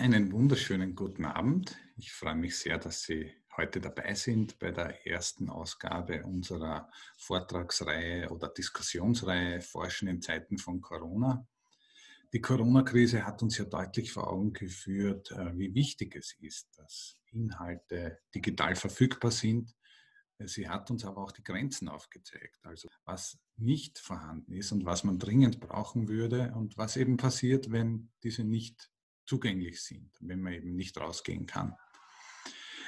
Einen wunderschönen guten Abend. Ich freue mich sehr, dass Sie heute dabei sind bei der ersten Ausgabe unserer Vortragsreihe oder Diskussionsreihe Forschen in Zeiten von Corona. Die Corona-Krise hat uns ja deutlich vor Augen geführt, äh, wie wichtig es ist, dass Inhalte digital verfügbar sind. Sie hat uns aber auch die Grenzen aufgezeigt, also was nicht vorhanden ist und was man dringend brauchen würde und was eben passiert, wenn diese nicht zugänglich sind, wenn man eben nicht rausgehen kann.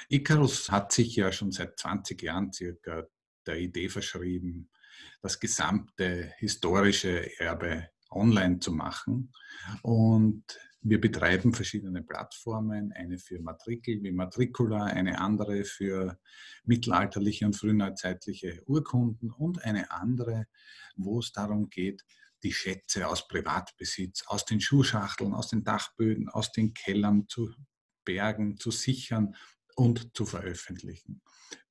Icarus hat sich ja schon seit 20 Jahren circa der Idee verschrieben, das gesamte historische Erbe online zu machen. Und wir betreiben verschiedene Plattformen, eine für Matrikel wie Matricula, eine andere für mittelalterliche und frühneuzeitliche Urkunden und eine andere, wo es darum geht, die Schätze aus Privatbesitz, aus den Schuhschachteln, aus den Dachböden, aus den Kellern zu bergen, zu sichern und zu veröffentlichen,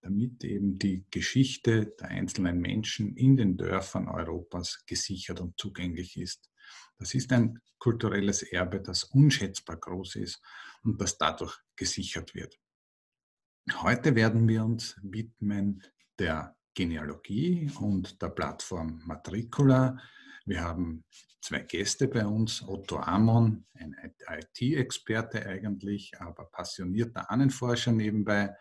damit eben die Geschichte der einzelnen Menschen in den Dörfern Europas gesichert und zugänglich ist. Das ist ein kulturelles Erbe, das unschätzbar groß ist und das dadurch gesichert wird. Heute werden wir uns widmen der Genealogie und der Plattform Matricula, wir haben zwei Gäste bei uns, Otto Amon, ein IT-Experte eigentlich, aber passionierter Ahnenforscher nebenbei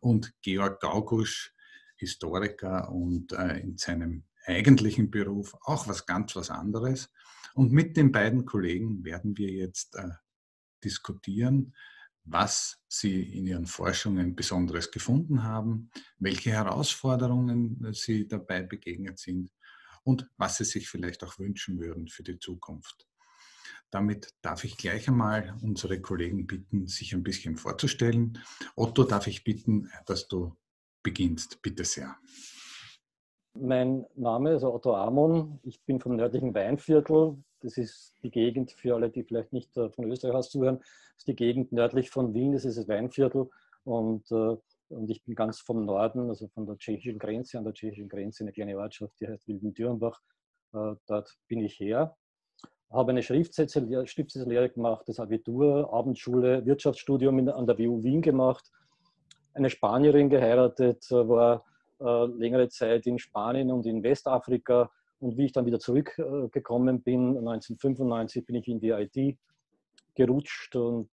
und Georg Gaugusch, Historiker und äh, in seinem eigentlichen Beruf auch was ganz was anderes. Und mit den beiden Kollegen werden wir jetzt äh, diskutieren, was sie in ihren Forschungen Besonderes gefunden haben, welche Herausforderungen äh, sie dabei begegnet sind und was sie sich vielleicht auch wünschen würden für die Zukunft. Damit darf ich gleich einmal unsere Kollegen bitten, sich ein bisschen vorzustellen. Otto, darf ich bitten, dass du beginnst. Bitte sehr. Mein Name ist Otto Amon. Ich bin vom nördlichen Weinviertel. Das ist die Gegend für alle, die vielleicht nicht äh, von Österreich aus zuhören. Das ist die Gegend nördlich von Wien. Das ist das Weinviertel. Und äh, und ich bin ganz vom Norden, also von der tschechischen Grenze, an der tschechischen Grenze, eine kleine Ortschaft, die heißt Wilden-Dürrenbach. Äh, dort bin ich her. Habe eine Schriftsetzerlehre gemacht, das Abitur, Abendschule, Wirtschaftsstudium an der WU Wien gemacht. Eine Spanierin geheiratet, äh, war äh, längere Zeit in Spanien und in Westafrika. Und wie ich dann wieder zurückgekommen bin, 1995, bin ich in die IT gerutscht und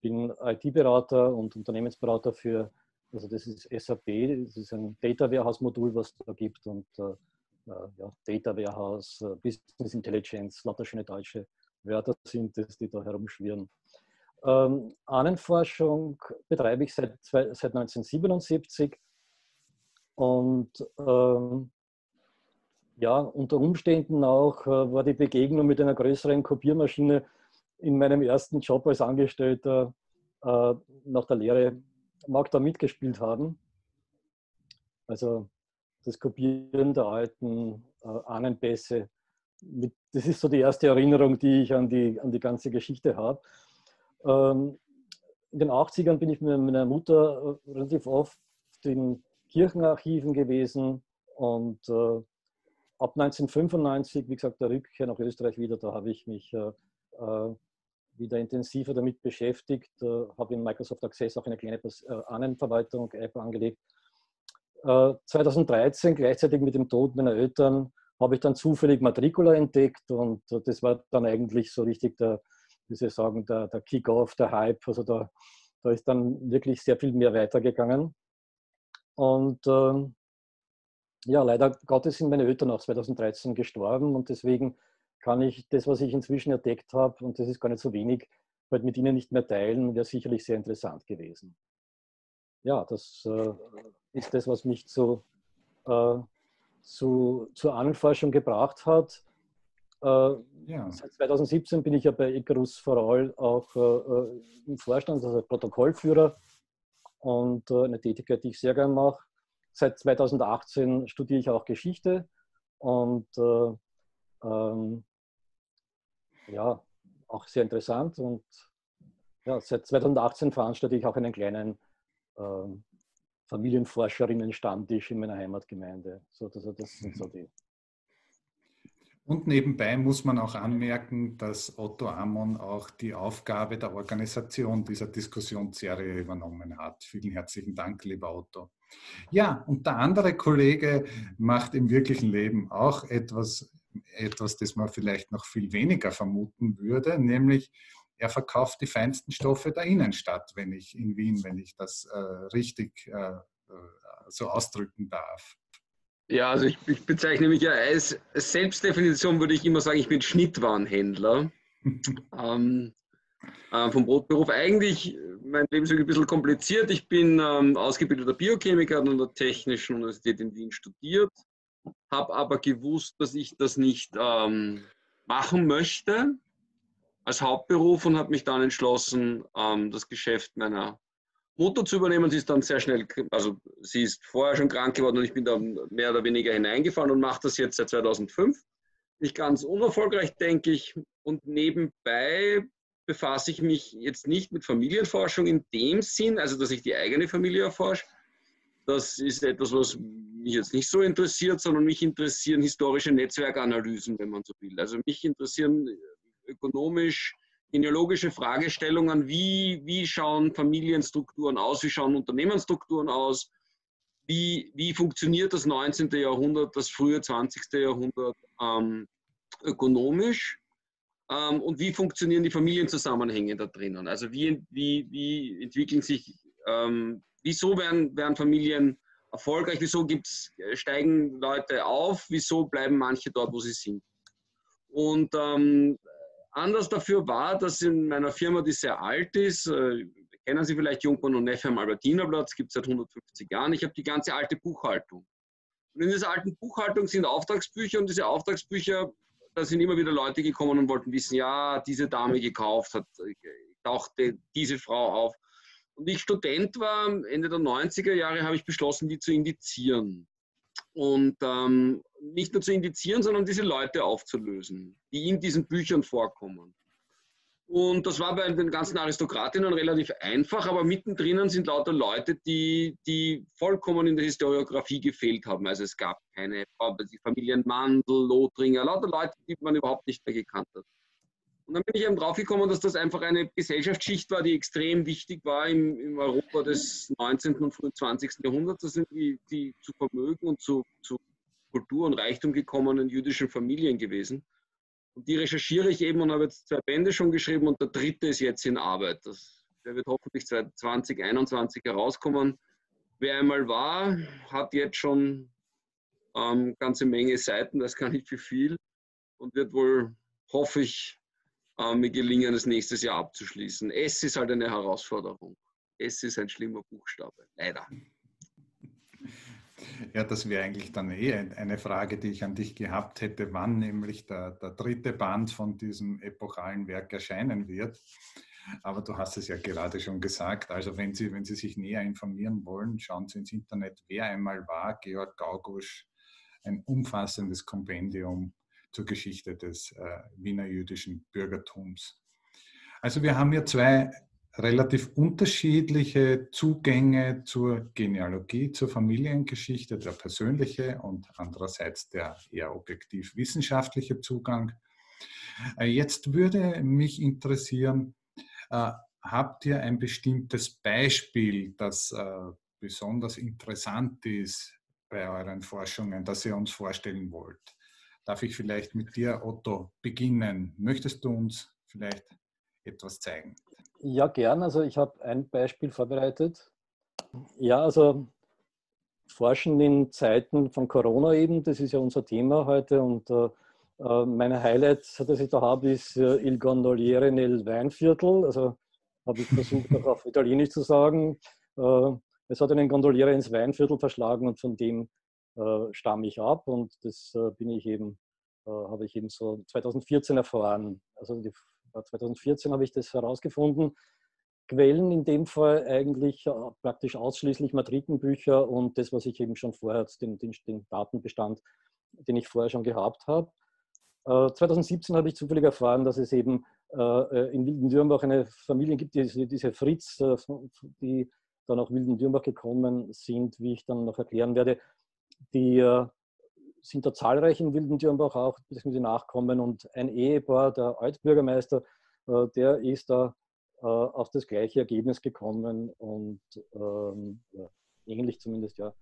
bin IT-Berater und Unternehmensberater für, also das ist SAP, das ist ein Data Warehouse-Modul, was da gibt und äh, äh, ja, Data Warehouse, äh, Business Intelligence, lauter schöne deutsche Wörter sind es, die da herumschwirren. Ähm, Ahnenforschung betreibe ich seit, seit 1977 und ähm, ja, unter Umständen auch äh, war die Begegnung mit einer größeren Kopiermaschine in meinem ersten Job als Angestellter äh, nach der Lehre mag da mitgespielt haben. Also das Kopieren der alten äh, Ahnenpässe. Mit, das ist so die erste Erinnerung, die ich an die, an die ganze Geschichte habe. Ähm, in den 80ern bin ich mit meiner Mutter äh, relativ oft in Kirchenarchiven gewesen und äh, ab 1995, wie gesagt, der Rückkehr nach Österreich wieder, da habe ich mich äh, äh wieder intensiver damit beschäftigt, äh, habe in Microsoft Access auch eine kleine äh, Ahnenverwaltung-App angelegt. 2013, äh, gleichzeitig mit dem Tod meiner Eltern, habe ich dann zufällig Matricula entdeckt und das war dann eigentlich so richtig der, wie soll sagen, der, der Kick-Off, der Hype. Also da, da ist dann wirklich sehr viel mehr weitergegangen. Und ähm, ja, leider Gottes sind meine Eltern auch 2013 gestorben und deswegen kann ich das, was ich inzwischen entdeckt habe, und das ist gar nicht so wenig, halt mit Ihnen nicht mehr teilen, wäre sicherlich sehr interessant gewesen. Ja, das äh, ist das, was mich zu, äh, zu, zur Ahnenforschung gebracht hat. Äh, ja. Seit 2017 bin ich ja bei Icarus for All auch äh, äh, im Vorstand, also Protokollführer und äh, eine Tätigkeit, die ich sehr gern mache. Seit 2018 studiere ich auch Geschichte und ähm, ja, auch sehr interessant. Und ja, seit 2018 veranstalte ich auch einen kleinen ähm, Familienforscherinnen-Stammtisch in meiner Heimatgemeinde. So, also das sind so die. Und nebenbei muss man auch anmerken, dass Otto Amon auch die Aufgabe der Organisation dieser Diskussionsserie übernommen hat. Vielen herzlichen Dank, lieber Otto. Ja, und der andere Kollege macht im wirklichen Leben auch etwas, etwas, das man vielleicht noch viel weniger vermuten würde, nämlich er verkauft die feinsten Stoffe der Innenstadt, wenn ich in Wien, wenn ich das äh, richtig äh, äh so ausdrücken darf. Ja, also ich, ich, bezeichne mich ja als Selbstdefinition, würde ich immer sagen, ich bin Schnittwarenhändler. ähm, äh, vom Brotberuf. Eigentlich, mein Leben ist ein bisschen kompliziert. Ich bin ähm, ausgebildeter Biochemiker an der Technischen Universität in Wien studiert, habe aber gewusst, dass ich das nicht ähm, machen möchte als Hauptberuf und habe mich dann entschlossen, ähm, das Geschäft meiner Mutter zu übernehmen. Sie ist dann sehr schnell, also sie ist vorher schon krank geworden und ich bin da mehr oder weniger hineingefallen und mache das jetzt seit 2005. Nicht ganz unerfolgreich, denke ich. Und nebenbei befasse ich mich jetzt nicht mit Familienforschung in dem Sinn, also dass ich die eigene Familie erforsche. Das ist etwas, was mich jetzt nicht so interessiert, sondern mich interessieren historische Netzwerkanalysen, wenn man so will. Also mich interessieren ökonomisch genealogische Fragestellungen, wie, wie schauen Familienstrukturen aus, wie schauen Unternehmensstrukturen aus, wie, wie funktioniert das 19. Jahrhundert, das frühe 20. Jahrhundert ähm, ökonomisch ähm, und wie funktionieren die Familienzusammenhänge da drinnen. Also wie, wie, wie entwickeln sich, ähm, wieso werden, werden Familien erfolgreich, wieso gibt's, steigen Leute auf, wieso bleiben manche dort, wo sie sind. Und ähm, Anders dafür war, dass in meiner Firma, die sehr alt ist, äh, kennen Sie vielleicht Jungmann und Neffe am Albertinerplatz, gibt es seit 150 Jahren. Ich habe die ganze alte Buchhaltung. Und in dieser alten Buchhaltung sind Auftragsbücher und diese Auftragsbücher, da sind immer wieder Leute gekommen und wollten wissen, ja, diese Dame gekauft hat, äh, tauchte diese Frau auf. Und ich Student war, Ende der 90er Jahre, habe ich beschlossen, die zu indizieren und ähm, nicht nur zu indizieren, sondern diese Leute aufzulösen, die in diesen Büchern vorkommen. Und das war bei den ganzen Aristokratinnen relativ einfach, aber mittendrin sind lauter Leute, die, die vollkommen in der Historiografie gefehlt haben. Also es gab keine Familien Mandel, Lothringer, lauter Leute, die man überhaupt nicht mehr gekannt hat. Und dann bin ich eben draufgekommen, dass das einfach eine Gesellschaftsschicht war, die extrem wichtig war im, im Europa des 19. und frühen 20. Jahrhunderts. Das sind die, die zu Vermögen und zu, zu Kultur und Reichtum gekommenen jüdischen Familien gewesen. Und die recherchiere ich eben und habe jetzt zwei Bände schon geschrieben und der dritte ist jetzt in Arbeit. Das, der wird hoffentlich 2021 herauskommen. Wer einmal war, hat jetzt schon ähm, ganze Menge Seiten, das kann nicht wie viel und wird wohl, hoffe ich, äh, mir gelingen, es nächstes Jahr abzuschließen. S ist halt eine Herausforderung. S ist ein schlimmer Buchstabe, leider. Ja, das wäre eigentlich dann eh eine Frage, die ich an dich gehabt hätte, wann nämlich der, der dritte Band von diesem epochalen Werk erscheinen wird. Aber du hast es ja gerade schon gesagt. Also wenn Sie, wenn Sie sich näher informieren wollen, schauen Sie ins Internet, wer einmal war, Georg Gaugusch, ein umfassendes Kompendium zur Geschichte des äh, Wiener jüdischen Bürgertums. Also wir haben hier zwei relativ unterschiedliche Zugänge zur Genealogie, zur Familiengeschichte, der persönliche und andererseits der eher objektiv wissenschaftliche Zugang. Äh, jetzt würde mich interessieren, äh, habt ihr ein bestimmtes Beispiel, das äh, besonders interessant ist bei euren Forschungen, das ihr uns vorstellen wollt? Darf ich vielleicht mit dir, Otto, beginnen? Möchtest du uns vielleicht etwas zeigen? Ja, gern. Also ich habe ein Beispiel vorbereitet. Ja, also Forschen in Zeiten von Corona eben, das ist ja unser Thema heute. Und äh, äh meine Highlights, das ich da habe, ist äh, Il Gondoliere nel Weinviertel. Also habe ich versucht, auch auf Italienisch zu sagen. Äh, es hat einen Gondoliere ins Weinviertel verschlagen und von dem stamme ich ab und das äh, bin ich eben, äh, habe ich eben so 2014 erfahren. Also die, 2014 habe ich das herausgefunden. Quellen in dem Fall eigentlich praktisch ausschließlich Matritenbücher und das, was ich eben schon vorher, den, den, den Datenbestand, den ich vorher schon gehabt habe. 2017 habe ich zufällig erfahren, dass es eben in Wilden-Dürmbach eine Familie gibt, diese, Fritz, die dann nach Wilden-Dürmbach gekommen sind, wie ich dann noch erklären werde, die sind da zahlreich in Wildendürmbach auch, beziehungsweise Nachkommen und ein Ehepaar, der Altbürgermeister, äh, der ist da äh, auf das gleiche Ergebnis gekommen und ähm, ähnlich zumindest, ja.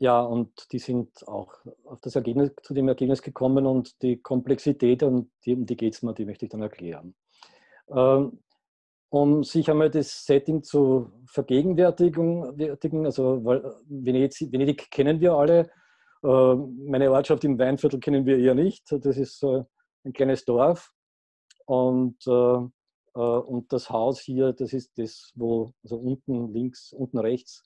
Ja, und die sind auch auf das Ergebnis, zu dem Ergebnis gekommen und die Komplexität, um die, die geht es mir, die möchte ich dann erklären. Ähm, um sich einmal das Setting zu vergegenwärtigen, also Venedig, Venedig kennen wir alle, ähm, meine Ortschaft im Weinviertel kennen wir eher nicht, das ist ein kleines Dorf. Und, äh, äh, und das Haus hier, das ist das, wo, also unten links, unten rechts,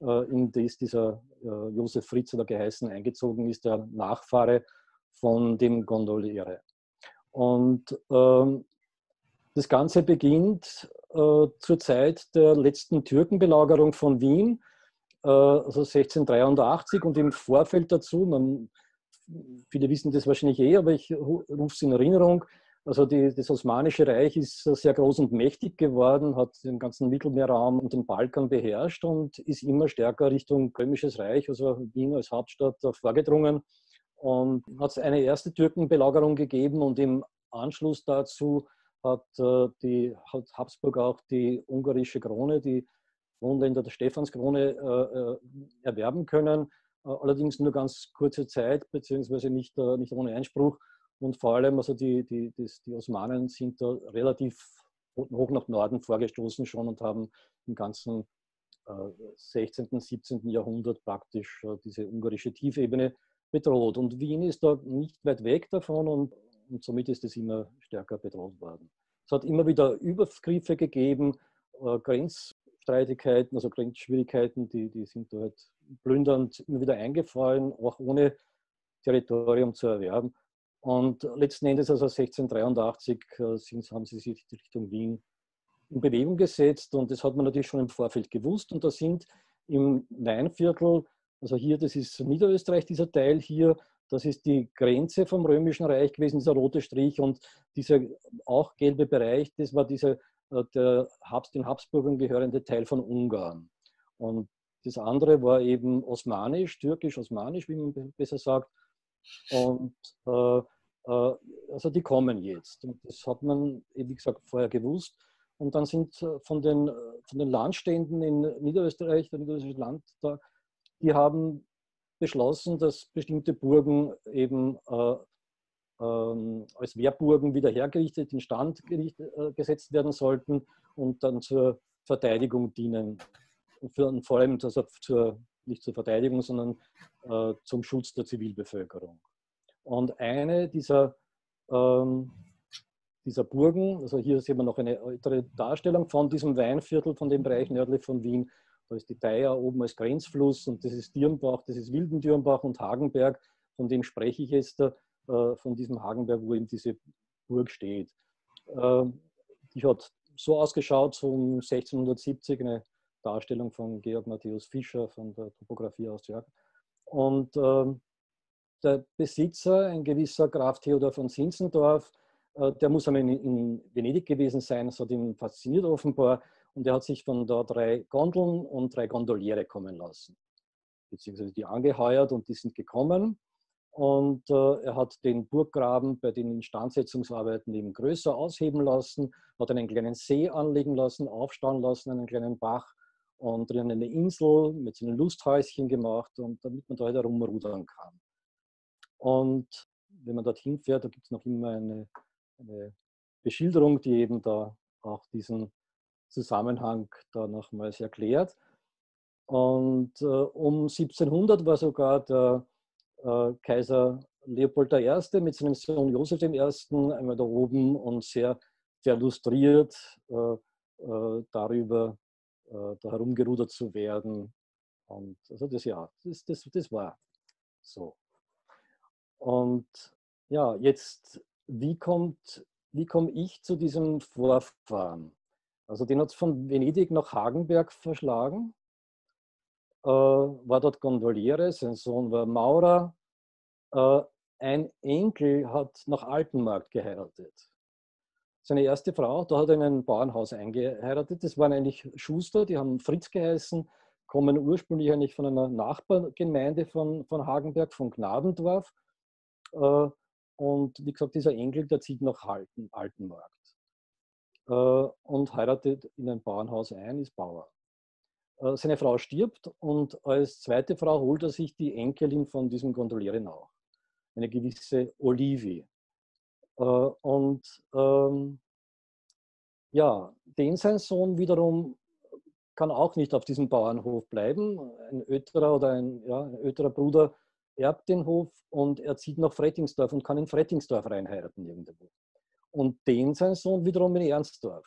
äh, in das dieser äh, Josef Fritz oder geheißen eingezogen ist, der Nachfahre von dem Gondoliere. Und ähm, das Ganze beginnt äh, zur Zeit der letzten Türkenbelagerung von Wien, äh, also 1683 und im Vorfeld dazu, man, viele wissen das wahrscheinlich eh, aber ich rufe es in Erinnerung, also die, das Osmanische Reich ist sehr groß und mächtig geworden, hat den ganzen Mittelmeerraum und den Balkan beherrscht und ist immer stärker Richtung Römisches Reich, also Wien als Hauptstadt, vorgedrungen. Und hat es eine erste Türkenbelagerung gegeben und im Anschluss dazu hat, äh, die, hat Habsburg auch die ungarische Krone, die Wohnländer der Stephanskrone äh, äh, erwerben können. Äh, allerdings nur ganz kurze Zeit, beziehungsweise nicht, nicht ohne Einspruch. Und vor allem, also die, die, die, die Osmanen sind da relativ hoch nach Norden vorgestoßen schon und haben im ganzen äh, 16., 17. Jahrhundert praktisch diese ungarische Tiefebene bedroht. Und Wien ist da nicht weit weg davon und, und somit ist es immer stärker bedroht worden. Es hat immer wieder Übergriffe gegeben, äh, Grenzstreitigkeiten, also Grenzschwierigkeiten, die, die sind dort plündernd immer wieder eingefallen, auch ohne Territorium zu erwerben. Und letzten Endes, also 1683, äh, sind, haben sie sich Richtung Wien in Bewegung gesetzt und das hat man natürlich schon im Vorfeld gewusst. Und da sind im Weinviertel, also hier, das ist Niederösterreich, dieser Teil hier, das ist die Grenze vom Römischen Reich gewesen, dieser rote Strich und dieser auch gelbe Bereich, das war dieser äh, der Habs, den Habsburgern gehörende Teil von Ungarn. Und das andere war eben osmanisch, türkisch-osmanisch, wie man besser sagt. Und äh, äh, also die kommen jetzt. Und das hat man, wie gesagt, vorher gewusst. Und dann sind äh, von den, von den Landständen in Niederösterreich, der niederösterreichische Land, da, die haben beschlossen, dass bestimmte Burgen eben äh, ähm, als Wehrburgen wieder hergerichtet, in Stand äh, gesetzt werden sollten und dann zur Verteidigung dienen. Und, für, und vor allem also zur, nicht zur Verteidigung, sondern äh, zum Schutz der Zivilbevölkerung. Und eine dieser, ähm, dieser Burgen, also hier sehen wir noch eine ältere Darstellung von diesem Weinviertel, von dem Bereich nördlich von Wien. Da ist die Theier oben als Grenzfluss und das ist Dirnbach, das ist Wildendürmbach und Hagenberg, von dem spreche ich jetzt, äh, von diesem Hagenberg, wo eben diese Burg steht. Äh, die hat so ausgeschaut, so um 1670, eine Darstellung von Georg Matthäus Fischer von der Topografie aus Jörg. Und ähm, der Besitzer, ein gewisser Graf Theodor von Zinzendorf, äh, der muss einmal in, Venedig gewesen sein, das hat ihn fasziniert offenbar. Und er hat sich von da drei Gondeln und drei Gondoliere kommen lassen, beziehungsweise die angeheuert und die sind gekommen. Und äh, er hat den Burggraben bei den Instandsetzungsarbeiten eben größer ausheben lassen, hat einen kleinen See anlegen lassen, aufstauen lassen, einen kleinen Bach und drinnen eine Insel mit so einem Lusthäuschen gemacht, und damit man da halt herumrudern kann. Und wenn man dorthin fährt, da gibt es noch immer eine, eine, Beschilderung, die eben da auch diesen Zusammenhang da nochmals erklärt. Und äh, um 1700 war sogar der äh, Kaiser Leopold I. mit seinem Sohn Josef I. einmal da oben und sehr verlustriert äh, äh, darüber, äh, da herumgerudert zu werden. Und also das ja, das, das, das war so. Und ja, jetzt, wie kommt, wie komme ich zu diesem Vorfahren? Also den hat es von Venedig nach Hagenberg verschlagen, äh, war dort Gondoliere, sein Sohn war Maurer, äh, ein Enkel hat nach Altenmarkt geheiratet. Seine erste Frau, da hat er in ein Bauernhaus eingeheiratet, das waren eigentlich Schuster, die haben Fritz geheißen, kommen ursprünglich eigentlich von einer Nachbargemeinde von, von Hagenberg, von Gnadendorf. Äh, und wie gesagt, dieser Enkel, der zieht nach Halten, Altenmarkt und heiratet in ein Bauernhaus ein, ist Bauer. Äh, seine Frau stirbt und als zweite Frau holt er sich die Enkelin von diesem Gondoliere nach, eine gewisse Olivi. Und ähm, ja, den sein Sohn wiederum kann auch nicht auf diesem Bauernhof bleiben. Ein Öterer oder ein, ja, ein Öterer Bruder erbt den Hof und er zieht nach Frettingsdorf und kann in Frettingsdorf reinheiraten irgendwo. Und den sein Sohn wiederum in Ernstdorf.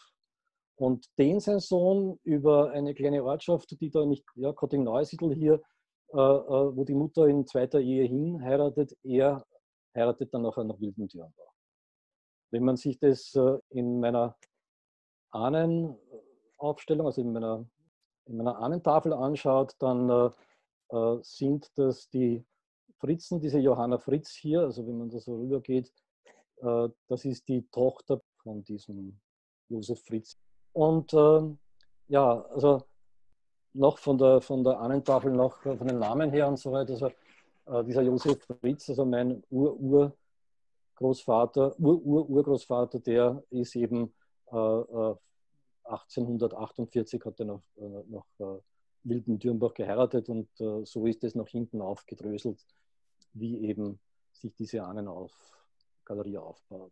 Und den sein Sohn über eine kleine Ortschaft, die da nicht, ja, Kotting-Neusiedl hier, äh, äh, wo die Mutter in zweiter Ehe hin heiratet, er heiratet dann nachher nach Wildentürnbach. Wenn man sich das äh, in meiner Ahnenaufstellung, also in meiner, in meiner Ahnentafel anschaut, dann äh, äh, sind das die Fritzen, diese Johanna Fritz hier, also wenn man da so rübergeht, das ist die Tochter von diesem Josef Fritz. Und ähm, ja, also noch von der, von der Ahnentafel, noch von den Namen her und so weiter. Also, äh, dieser Josef Fritz, also mein Ur-Urgroßvater, Ur-Ur-Urgroßvater, der ist eben 1848 äh, hat er noch, noch Wilden Dürnbach geheiratet und so ist es nach hinten aufgedröselt wie eben sich diese Ahnenauf-Galerie aufbaut.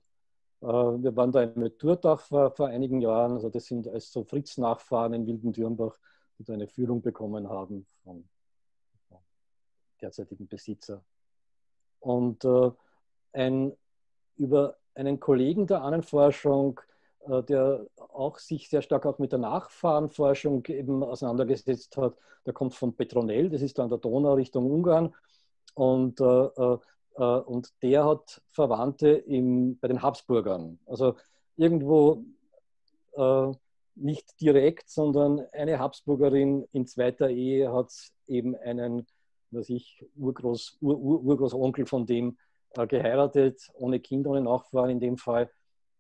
Äh, wir waren da in Tourdach vor, vor einigen Jahren, also das sind als so Fritz-Nachfahren in Wildendürmbach, die da eine Führung bekommen haben vom, derzeitigen Besitzer. Und äh, ein, über einen Kollegen der Ahnenforschung, äh, der auch sich sehr stark auch mit der Nachfahrenforschung eben auseinandergesetzt hat, der kommt von Petronell, das ist an der Donau Richtung Ungarn und, äh, und der hat Verwandte im, bei den Habsburgern. Also irgendwo äh, nicht direkt, sondern eine Habsburgerin in zweiter Ehe hat eben einen, was ich, Urgroß, Ur, Ur, Urgroßonkel von dem äh, geheiratet, ohne Kinder, ohne Nachfahren in dem Fall.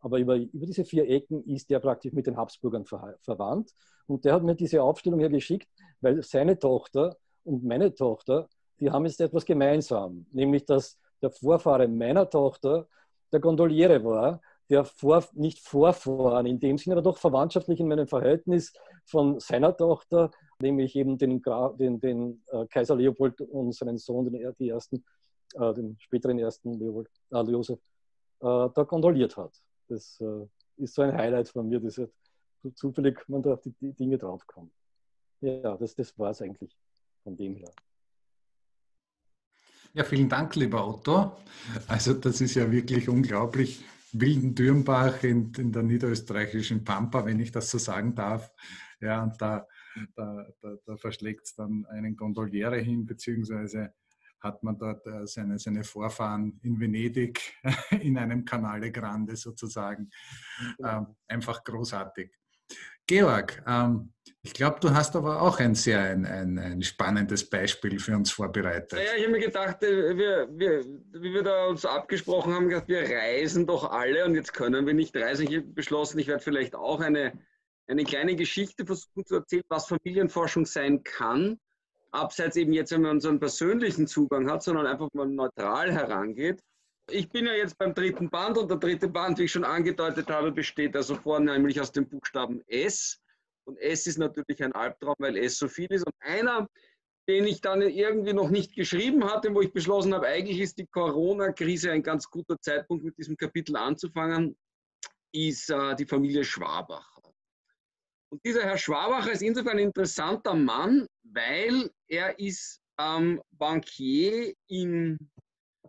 Aber über, über diese vier Ecken ist der praktisch mit den Habsburgern ver, verwandt. Und der hat mir diese Aufstellung hier geschickt, weil seine Tochter und meine Tochter die haben jetzt etwas gemeinsam, nämlich dass der Vorfahre meiner Tochter der Gondoliere war, der vor, nicht Vorfahren in dem Sinne, aber doch verwandtschaftlich in meinem Verhältnis von seiner Tochter, nämlich eben den, den, den äh, Kaiser Leopold und seinen Sohn, den, die ersten, äh, den späteren ersten Leopold, äh, Josef, äh, da gondoliert hat. Das äh, ist so ein Highlight von mir, dass zufällig man da auf die, die Dinge draufkommt. Ja, das, das war es eigentlich von dem her. Ja, vielen Dank, lieber Otto. Also das ist ja wirklich unglaublich. Wilden Dürmbach in, in der niederösterreichischen Pampa, wenn ich das so sagen darf. Ja, und da, da, da, da verschlägt es dann einen Gondoliere hin, beziehungsweise hat man dort äh, seine, seine Vorfahren in Venedig in einem Canale Grande sozusagen. Ähm, einfach großartig. Georg, ähm, ich glaube, du hast aber auch ein sehr ein, ein, ein, spannendes Beispiel für uns vorbereitet. Ja, ich habe mir gedacht, äh, wir, wir, wie wir da uns abgesprochen haben, gedacht, wir reisen doch alle und jetzt können wir nicht reisen. Ich habe beschlossen, ich werde vielleicht auch eine, eine kleine Geschichte versuchen zu erzählen, was Familienforschung sein kann. Abseits eben jetzt, wenn man einen persönlichen Zugang hat, sondern einfach mal neutral herangeht. Ich bin ja jetzt beim dritten Band und der dritte Band, wie ich schon angedeutet habe, besteht also vornehmlich aus dem Buchstaben S. Und S ist natürlich ein Albtraum, weil S so viel ist. Und einer, den ich dann irgendwie noch nicht geschrieben hatte, wo ich beschlossen habe, eigentlich ist die Corona-Krise ein ganz guter Zeitpunkt, mit diesem Kapitel anzufangen, ist äh, die Familie Schwabacher. Und dieser Herr Schwabacher ist insofern ein interessanter Mann, weil er ist ähm, Bankier in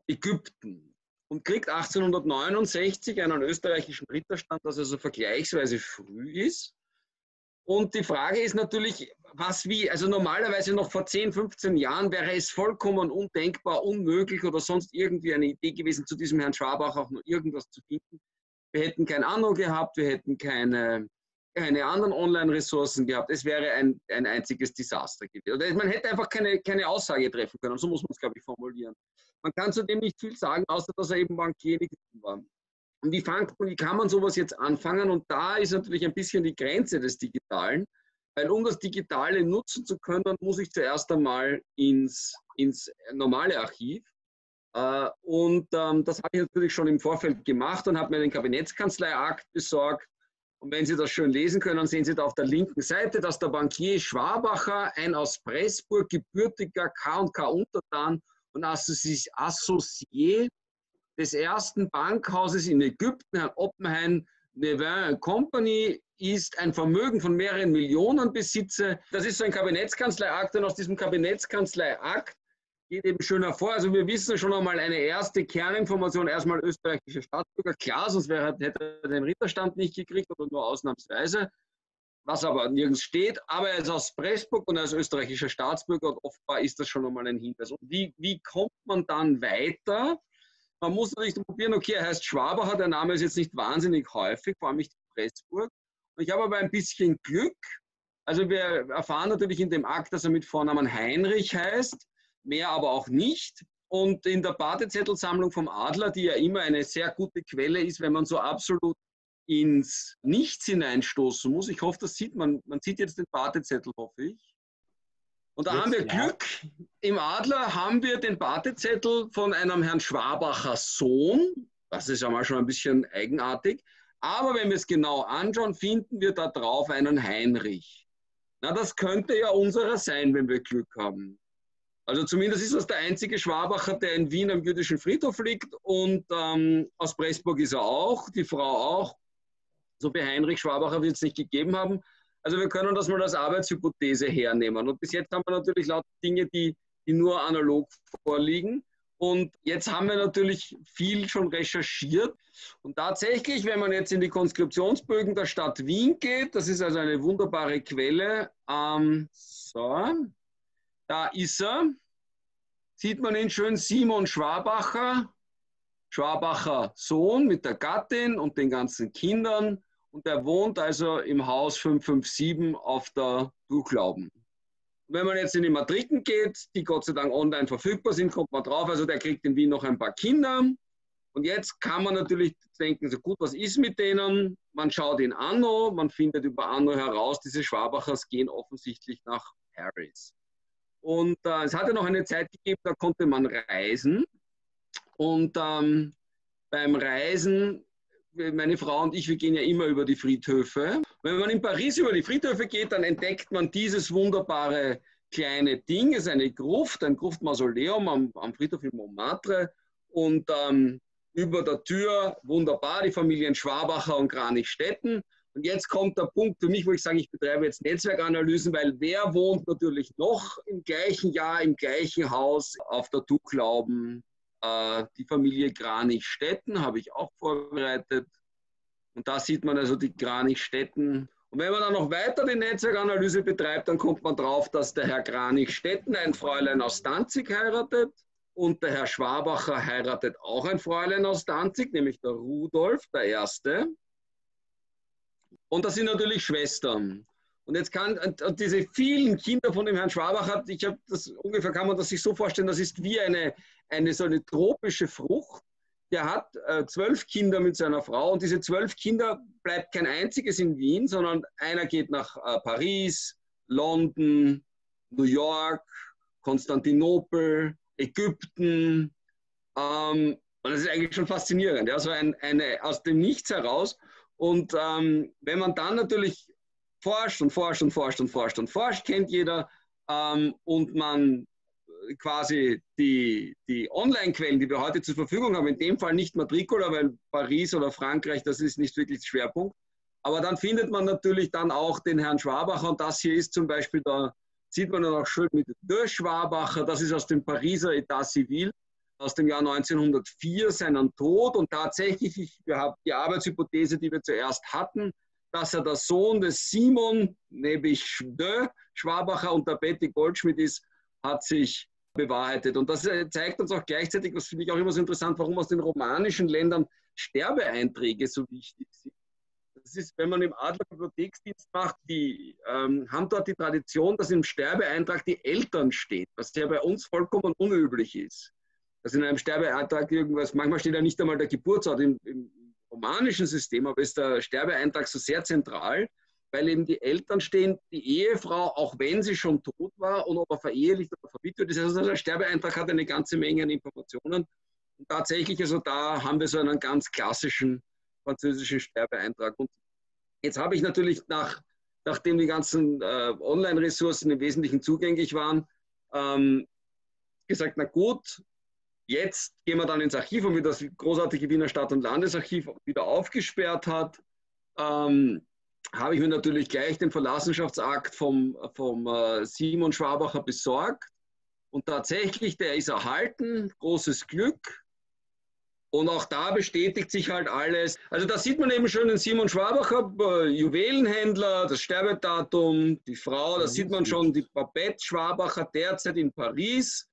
Ägypten und kriegt 1869 einen österreichischen Ritterstand, das also vergleichsweise früh ist. Und die Frage ist natürlich, was wie, also normalerweise noch vor 10, 15 Jahren wäre es vollkommen undenkbar, unmöglich oder sonst irgendwie eine Idee gewesen, zu diesem Herrn Schwabach auch nur irgendwas zu finden. Wir hätten kein Anno gehabt, wir hätten keine, keine anderen Online-Ressourcen gehabt. Es wäre ein, ein einziges Desaster gewesen. Man hätte einfach keine, keine Aussage treffen können. So muss man es, glaube ich, formulieren. Man kann zudem nicht viel sagen, außer dass er eben Bankier war. Und wie, fang, wie kann man sowas jetzt anfangen? Und da ist natürlich ein bisschen die Grenze des Digitalen. Weil um das Digitale nutzen zu können, muss ich zuerst einmal ins, ins normale Archiv. Äh, und ähm, das habe ich natürlich schon im Vorfeld gemacht und habe mir den Kabinettskanzleiakt besorgt. Und wenn Sie das schön lesen können, sehen Sie da auf der linken Seite, dass der Bankier Schwabacher, ein aus Pressburg gebürtiger K&K-Untertan und Associé des ersten Bankhauses in Ägypten, Herrn Oppenheim, Nevin Company, ist ein Vermögen von mehreren Millionen besitze. Das ist so ein Kabinettskanzleiakt und aus diesem Kabinettskanzleiakt geht eben schön hervor. Also wir wissen schon einmal eine erste Kerninformation, erstmal österreichische Staatsbürger, klar, sonst wäre, hätte er den Ritterstand nicht gekriegt oder nur ausnahmsweise, was aber nirgends steht. Aber er ist aus Pressburg und er ist österreichischer Staatsbürger und offenbar ist das schon einmal ein Hinweis. Und wie, wie kommt man dann weiter? Man muss natürlich probieren, okay, er heißt Schwabacher, der Name ist jetzt nicht wahnsinnig häufig, vor allem nicht Pressburg. Ich habe aber ein bisschen Glück. Also wir erfahren natürlich in dem Akt, dass er mit Vornamen Heinrich heißt, mehr aber auch nicht. Und in der Badezettelsammlung vom Adler, die ja immer eine sehr gute Quelle ist, wenn man so absolut ins Nichts hineinstoßen muss. Ich hoffe, das sieht man. Man sieht jetzt den Badezettel, hoffe ich. Und da jetzt, haben wir ja. Glück. Im Adler haben wir den Badezettel von einem Herrn Schwabacher Sohn. Das ist ja mal schon ein bisschen eigenartig. Aber wenn wir es genau anschauen, finden wir da drauf einen Heinrich. Na, das könnte ja unserer sein, wenn wir Glück haben. Also zumindest ist das der einzige Schwabacher, der in Wien am jüdischen Friedhof liegt und ähm, aus Pressburg ist er auch, die Frau auch. So wie Heinrich Schwabacher wird es nicht gegeben haben. Also wir können das mal als Arbeitshypothese hernehmen. Und bis jetzt haben wir natürlich lauter Dinge, die, die nur analog vorliegen. Und jetzt haben wir natürlich viel schon recherchiert. Und tatsächlich, wenn man jetzt in die Konskriptionsbögen der Stadt Wien geht, das ist also eine wunderbare Quelle. Ähm, so, da ist er. Sieht man ihn schön, Simon Schwabacher, Schwabacher Sohn mit der Gattin und den ganzen Kindern. Und er wohnt also im Haus 557 auf der Durchlauben. Wenn man jetzt in die Matriken geht, die Gott sei Dank online verfügbar sind, kommt man drauf. Also der kriegt in Wien noch ein paar Kinder. Und jetzt kann man natürlich denken, so gut, was ist mit denen? Man schaut in Anno, man findet über Anno heraus, diese Schwabachers gehen offensichtlich nach Paris. Und äh, es hatte noch eine Zeit gegeben, da konnte man reisen. Und ähm, beim Reisen, meine Frau und ich, wir gehen ja immer über die Friedhöfe. Wenn man in Paris über die Friedhöfe geht, dann entdeckt man dieses wunderbare kleine Ding. Es ist eine Gruft, ein Gruftmausoleum am, am Friedhof in Montmartre. Und ähm, über der Tür wunderbar die Familien Schwabacher und Kranich-Stetten. Und jetzt kommt der Punkt für mich, wo ich sage, ich betreibe jetzt Netzwerkanalysen, weil wer wohnt natürlich noch im gleichen Jahr, im gleichen Haus auf der Tuchlauben? Äh, die Familie Kranich-Stetten habe ich auch vorbereitet. Und da sieht man also die Kranich-Stetten. Und wenn man dann noch weiter die Netzwerkanalyse betreibt, dann kommt man drauf, dass der Herr Kranich-Stetten ein Fräulein aus Danzig heiratet und der Herr Schwabacher heiratet auch ein Fräulein aus Danzig, nämlich der Rudolf, der Erste. Und das sind natürlich Schwestern. Und jetzt kann und diese vielen Kinder von dem Herrn Schwabach ich habe das ungefähr kann man das sich so vorstellen, das ist wie eine, eine so eine tropische Frucht. Der hat äh, zwölf Kinder mit seiner Frau und diese zwölf Kinder bleibt kein einziges in Wien, sondern einer geht nach äh, Paris, London, New York, Konstantinopel, Ägypten. Ähm, und das ist eigentlich schon faszinierend. Ja? So ein, eine, aus dem Nichts heraus und ähm, wenn man dann natürlich forscht und forscht und forscht und forscht und forscht, kennt jeder, ähm, und man quasi die, die Online-Quellen, die wir heute zur Verfügung haben, in dem Fall nicht Matricula, weil Paris oder Frankreich, das ist nicht wirklich Schwerpunkt. Aber dann findet man natürlich dann auch den Herrn Schwabacher und das hier ist zum Beispiel, da sieht man dann auch schön mit der Schwabacher, das ist aus dem Pariser Etat Civil aus dem Jahr 1904 seinen Tod und tatsächlich, ich, wir haben die Arbeitshypothese, die wir zuerst hatten, dass er der Sohn des Simon, nämlich de Schwabacher und der Betty Goldschmidt ist, hat sich bewahrheitet. Und das äh, zeigt uns auch gleichzeitig, was finde ich auch immer so interessant, warum aus den romanischen Ländern Sterbeeinträge so wichtig sind. Das ist, wenn man im Adler Bibliotheksdienst macht, die ähm, haben dort die Tradition, dass im Sterbeeintrag die Eltern steht, was ja bei uns vollkommen unüblich ist dass in einem Sterbeeintrag irgendwas, manchmal steht ja nicht einmal der Geburtsort im, im romanischen System, aber ist der Sterbeeintrag so sehr zentral, weil eben die Eltern stehen, die Ehefrau, auch wenn sie schon tot war und ob er verehelicht oder verwitwet ist. Also der Sterbeeintrag hat eine ganze Menge an Informationen. Und tatsächlich, also da haben wir so einen ganz klassischen französischen Sterbeeintrag. Und jetzt habe ich natürlich nach, nachdem die ganzen äh, Online-Ressourcen im Wesentlichen zugänglich waren, ähm, gesagt, na gut, jetzt gehen wir dann ins Archiv und wie das großartige Wiener Stadt- und Landesarchiv wieder aufgesperrt hat, ähm, habe ich mir natürlich gleich den Verlassenschaftsakt vom, vom äh, Simon Schwabacher besorgt. Und tatsächlich, der ist erhalten, großes Glück. Und auch da bestätigt sich halt alles. Also da sieht man eben schon den Simon Schwabacher, äh, Juwelenhändler, das Sterbedatum, die Frau, da sieht man schon die Babette Schwabacher derzeit in Paris.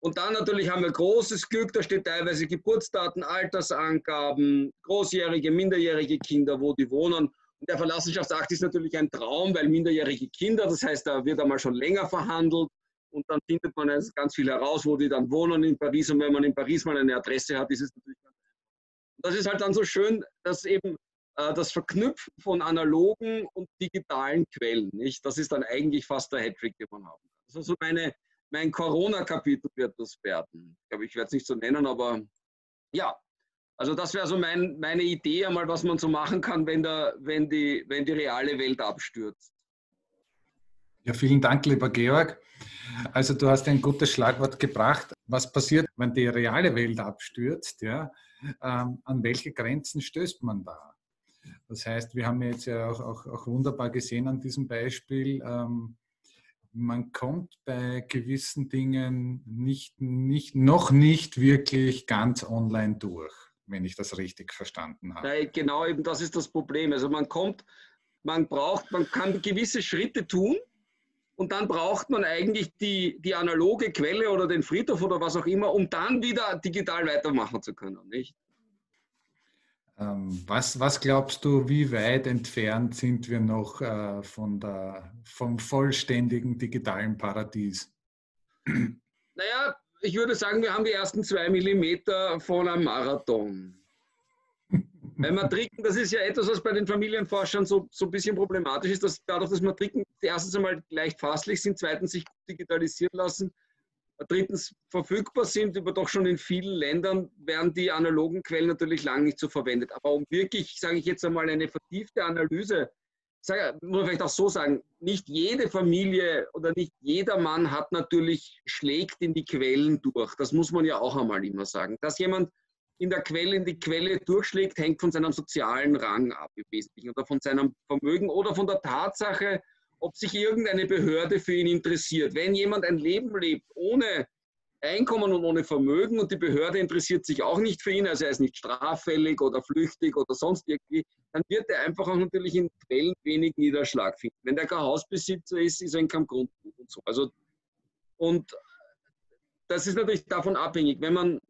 Und dann natürlich haben wir großes Glück, da steht teilweise Geburtsdaten, Altersangaben, großjährige, minderjährige Kinder, wo die wohnen. Und der Verlassenschaftsakt ist natürlich ein Traum, weil minderjährige Kinder, das heißt, da wird einmal schon länger verhandelt und dann findet man ganz viel heraus, wo die dann wohnen in Paris. Und wenn man in Paris mal eine Adresse hat, ist es natürlich ganz einfach. Das ist halt dann so schön, dass eben äh, das Verknüpfen von analogen und digitalen Quellen, nicht? das ist dann eigentlich fast der Hattrick, den man haben kann. Das meine, mein Corona-Kapitel wird das werden. Ich glaube, ich werde es nicht so nennen, aber ja, also das wäre so mein, meine Idee einmal, was man so machen kann, wenn, der, wenn, die, wenn die reale Welt abstürzt. Ja, vielen Dank, lieber Georg. Also du hast ein gutes Schlagwort gebracht. Was passiert, wenn die reale Welt abstürzt? Ja? Ähm, an welche Grenzen stößt man da? Das heißt, wir haben jetzt ja auch, auch, auch wunderbar gesehen an diesem Beispiel, ähm, man kommt bei gewissen Dingen nicht, nicht, noch nicht wirklich ganz online durch, wenn ich das richtig verstanden habe. Ja, genau, eben das ist das Problem. Also man kommt, man braucht, man kann gewisse Schritte tun und dann braucht man eigentlich die, die analoge Quelle oder den Friedhof oder was auch immer, um dann wieder digital weitermachen zu können. Nicht? Ähm, was, was glaubst du, wie weit entfernt sind wir noch äh, von der, vom vollständigen digitalen Paradies? Naja, ich würde sagen, wir haben die ersten zwei Millimeter von einem Marathon. Weil Matriken, das ist ja etwas, was bei den Familienforschern so, so ein bisschen problematisch ist, dass dadurch, dass Matriken erstens einmal leicht fasslich sind, zweitens sich digitalisieren lassen, drittens verfügbar sind, aber doch schon in vielen Ländern werden die analogen Quellen natürlich lange nicht so verwendet. Aber um wirklich, sage ich jetzt einmal, eine vertiefte Analyse, sage, muss man vielleicht auch so sagen, nicht jede Familie oder nicht jeder Mann hat natürlich, schlägt in die Quellen durch. Das muss man ja auch einmal immer sagen. Dass jemand in der Quelle in die Quelle durchschlägt, hängt von seinem sozialen Rang ab im Wesentlichen oder von seinem Vermögen oder von der Tatsache, ob sich irgendeine Behörde für ihn interessiert. Wenn jemand ein Leben lebt ohne Einkommen und ohne Vermögen und die Behörde interessiert sich auch nicht für ihn, also er ist nicht straffällig oder flüchtig oder sonst irgendwie, dann wird er einfach auch natürlich in Quellen wenig Niederschlag finden. Wenn der kein Hausbesitzer ist, ist er in keinem Grundbuch und so. Also, und das ist natürlich davon abhängig. Wenn man,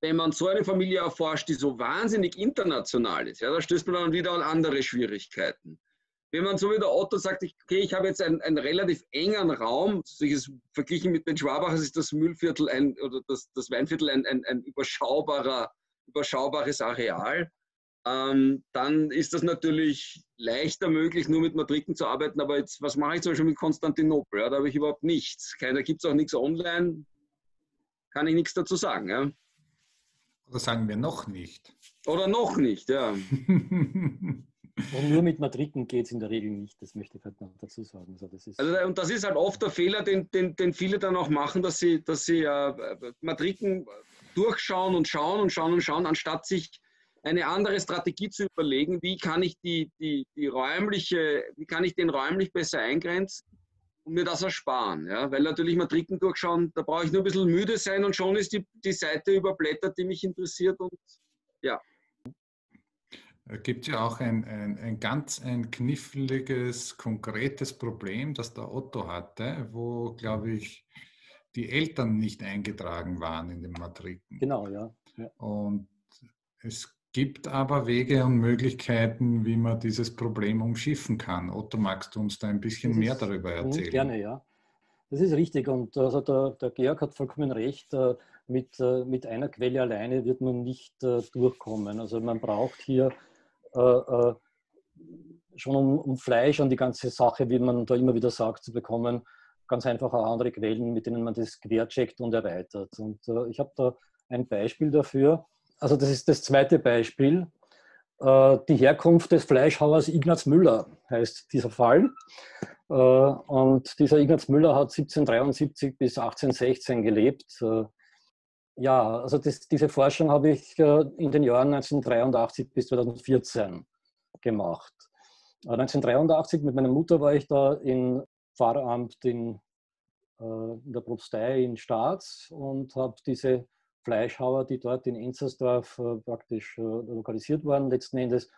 wenn man so eine Familie erforscht, die so wahnsinnig international ist, ja, da stößt man dann wieder an andere Schwierigkeiten wenn man so wie der Otto sagt, ich, okay, ich habe jetzt einen, einen relativ engen Raum, ist, verglichen mit den Schwabachers ist das Müllviertel ein, oder das, das Weinviertel ein, ein, ein überschaubarer, überschaubares Areal, ähm, dann ist das natürlich leichter möglich, nur mit Matriken zu arbeiten. Aber jetzt, was mache ich zum Beispiel mit Konstantinopel? Ja, da habe ich überhaupt nichts. Keiner gibt es auch nichts online, kann ich nichts dazu sagen. Ja. Oder sagen wir noch nicht. Oder noch nicht, ja. Und nur mit Matriken geht es in der Regel nicht, das möchte ich halt noch dazu sagen. Also das ist, also, und das ist halt oft der Fehler, den, den, den viele dann auch machen, dass sie, dass sie äh, Matriken durchschauen und schauen und schauen und schauen, anstatt sich eine andere Strategie zu überlegen, wie kann ich die, die, die räumliche, wie kann ich den räumlich besser eingrenzen und mir das ersparen. Ja? Weil natürlich Matriken durchschauen, da brauche ich nur ein bisschen müde sein und schon ist die, die Seite überblättert, die mich interessiert und ja. Äh, gibt ja auch ein, ein, ein ganz ein kniffliges, konkretes Problem, das der Otto hatte, wo, glaube ich, die Eltern nicht eingetragen waren in den Matriken. Genau, ja. ja. Und es gibt aber Wege und Möglichkeiten, wie man dieses Problem umschiffen kann. Otto, magst du uns da ein bisschen das mehr darüber erzählen? Gerne, ja. Das ist richtig und also der, der Georg hat vollkommen recht. Äh, mit, äh, mit einer Quelle alleine wird man nicht durchkommen. Also man braucht hier äh, äh, schon um, um, Fleisch und die ganze Sache, wie man da immer wieder sagt, zu bekommen, ganz einfach auch andere Quellen, mit denen man das quercheckt und erweitert. Und äh, ich habe da ein Beispiel dafür. Also das ist das zweite Beispiel. Äh, die Herkunft des Fleischhauers Ignaz Müller heißt dieser Fall. Äh, und dieser Ignaz Müller hat 1773 bis 1816 gelebt. Äh, ja, also das, diese Forschung habe ich in den Jahren 1983 bis 2014 gemacht. 1983 mit meiner Mutter war ich da im Pfarramt in, in der Propstei in Staats und habe diese Fleischhauer, die dort in Enzersdorf praktisch lokalisiert waren, letzten Endes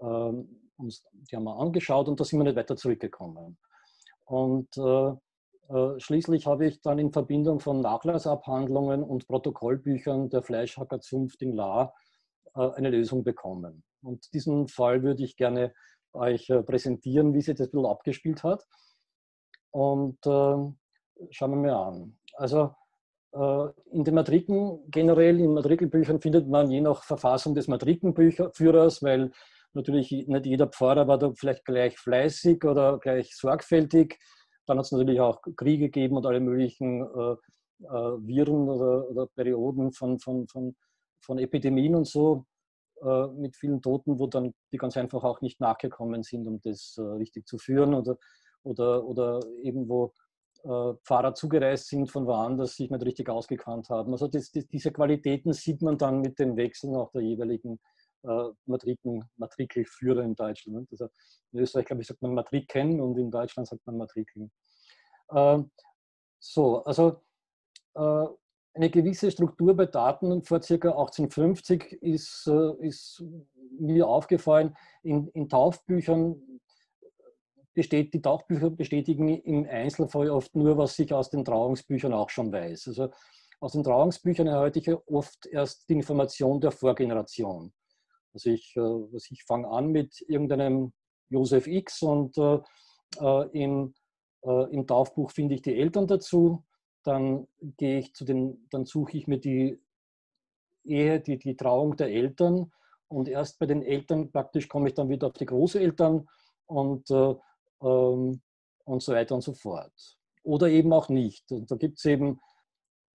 ähm, uns, die haben wir angeschaut und da sind wir nicht weiter zurückgekommen. Und äh, äh, schließlich habe ich dann in Verbindung von Nachlassabhandlungen und Protokollbüchern der Fleischhackerzunft in La äh, eine Lösung bekommen. Und diesen Fall würde ich gerne euch äh, präsentieren, wie sich das ein abgespielt hat. Und äh, schauen wir mal an. Also äh, in den Matriken generell, in Matrikelbüchern findet man je nach Verfassung des Matrikenführers, weil Natürlich nicht jeder Pfarrer war da vielleicht gleich fleißig oder gleich sorgfältig. Dann hat es natürlich auch Kriege gegeben und alle möglichen äh, äh, Viren oder, oder, Perioden von, von, von, von Epidemien und so äh, mit vielen Toten, wo dann die ganz einfach auch nicht nachgekommen sind, um das äh, richtig zu führen oder, oder, oder eben wo äh, Pfarrer zugereist sind von woanders, sich nicht richtig ausgekannt haben. Also das, das, diese Qualitäten sieht man dann mit dem Wechseln auch der jeweiligen äh, Matriken, Matrikelführer in Deutschland. Also in Österreich, glaube ich, sagt man Matriken und in Deutschland sagt man Matrikeln. Ähm, so, also äh, eine gewisse Struktur bei Daten vor ca. 1850 ist, äh, ist mir aufgefallen. In, in Taufbüchern besteht, die Tauchbücher bestätigen im Einzelfall oft nur, was ich aus den Trauungsbüchern auch schon weiß. Also aus den Trauungsbüchern erhalte ich oft erst die Information der Vorgeneration. Also ich, äh, ich fange an mit irgendeinem Josef X und äh, äh, im, im Taufbuch finde ich die Eltern dazu. Dann gehe ich zu den, dann suche ich mir die Ehe, die, die Trauung der Eltern und erst bei den Eltern praktisch komme ich dann wieder auf die Großeltern und, äh, ähm, und so weiter und so fort. Oder eben auch nicht. Und da gibt es eben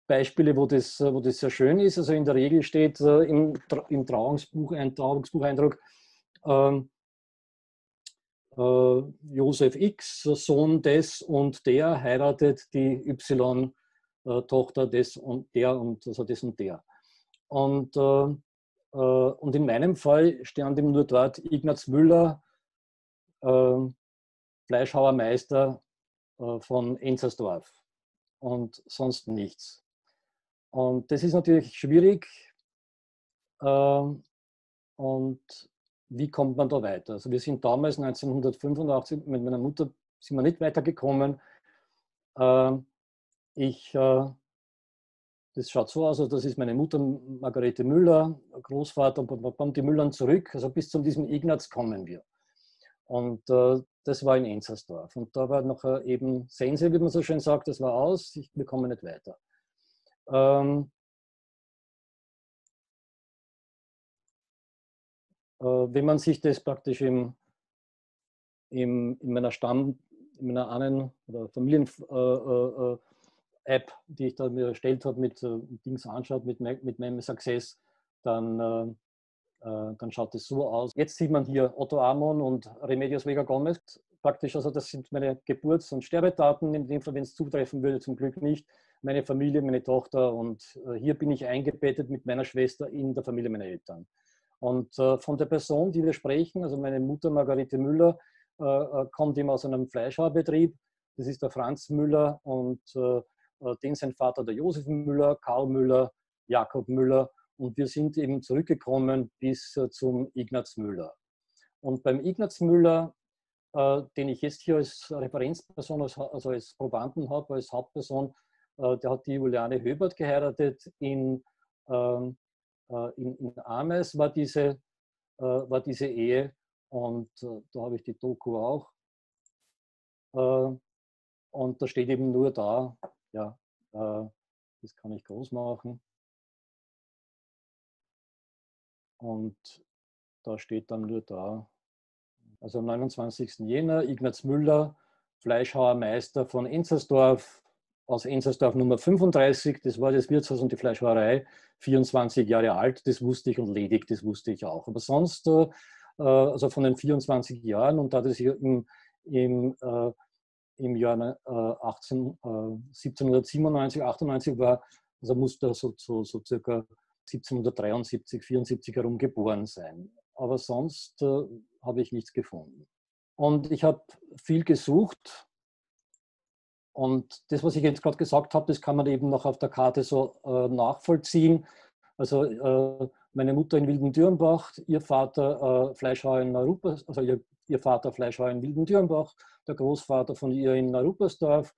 Beispiele, wo das, wo das sehr schön ist. Also in der Regel steht äh, im, im Trauungsbuch, ein Trauungsbucheindruck, ähm, äh, Josef X, Sohn des und der, heiratet die Y-Tochter des und der und also des und der. Und, äh, äh und in meinem Fall stand ihm nur dort Ignaz Müller, äh, Fleischhauermeister äh, von Enzersdorf und sonst nichts. Und das ist natürlich schwierig. Ähm, und wie kommt man da weiter? Also wir sind damals 1985 mit meiner Mutter sind wir nicht weitergekommen. Ähm, ich, äh, das schaut so aus, also das ist meine Mutter Margarete Müller, Großvater und die Müllern zurück. Also bis zu diesem Ignaz kommen wir. Und äh, das war in Enzersdorf. Und da war noch eben Sense, wie man so schön sagt, das war aus, wir kommen nicht weiter. Ähm, äh, wenn man sich das praktisch im, im, in meiner Stamm, in meiner Ahnen- oder Familien-App, äh, äh, die ich da mir erstellt habe, mit Dings anschaut, mit, mit meinem Success, dann, dann schaut es so aus. Jetzt sieht man hier Otto Amon und Remedios Vega Gomez. Praktisch, also das sind meine Geburts- und Sterbedaten. In dem Fall, wenn es zutreffen würde, zum Glück nicht meine Familie, meine Tochter und äh, hier bin ich eingebettet mit meiner Schwester in der Familie meiner Eltern. Und äh, von der Person, die wir sprechen, also meine Mutter Margarete Müller, äh, kommt eben aus einem Fleischhauerbetrieb. Das ist der Franz Müller und den sein Vater der Josef Müller, Karl Müller, Jakob Müller. Und wir sind eben zurückgekommen bis zum Ignaz Müller. Und beim Ignaz Müller, den ich jetzt hier als Referenzperson, also als Probanden habe, als Hauptperson, äh, der hat die Juliane Höbert geheiratet. In, ähm, äh, in, in Ames war diese, äh, war diese Ehe und da habe ich die Doku auch. Und da steht eben nur da, ja, das kann ich groß machen. Und da steht dann nur da, also am 29. Jänner, Ignaz Müller, Fleischhauermeister von Enzersdorf, aus Enzersdorf Nummer 35, das war das Wirtshaus und die Fleischhauerei, 24 Jahre alt, das wusste ich und ledig, das wusste ich auch. Aber sonst, äh, also von den 24 Jahren und da das hier im, im, äh, im Jahr 18, äh, 1797, 98 war, also musste er so, so, so circa 1773, 74 herum geboren sein. Aber sonst äh, habe ich nichts gefunden. Und ich habe viel gesucht. Und das, was ich jetzt gerade gesagt habe, das kann man eben noch auf der Karte so äh, nachvollziehen. Also äh, meine Mutter in Wildendürmbach, ihr Vater äh, Fleischhauer in Europa, also ihr, ihr Vater Fleischhauer in Wildendürmbach, der Großvater von ihr in Rupersdorf,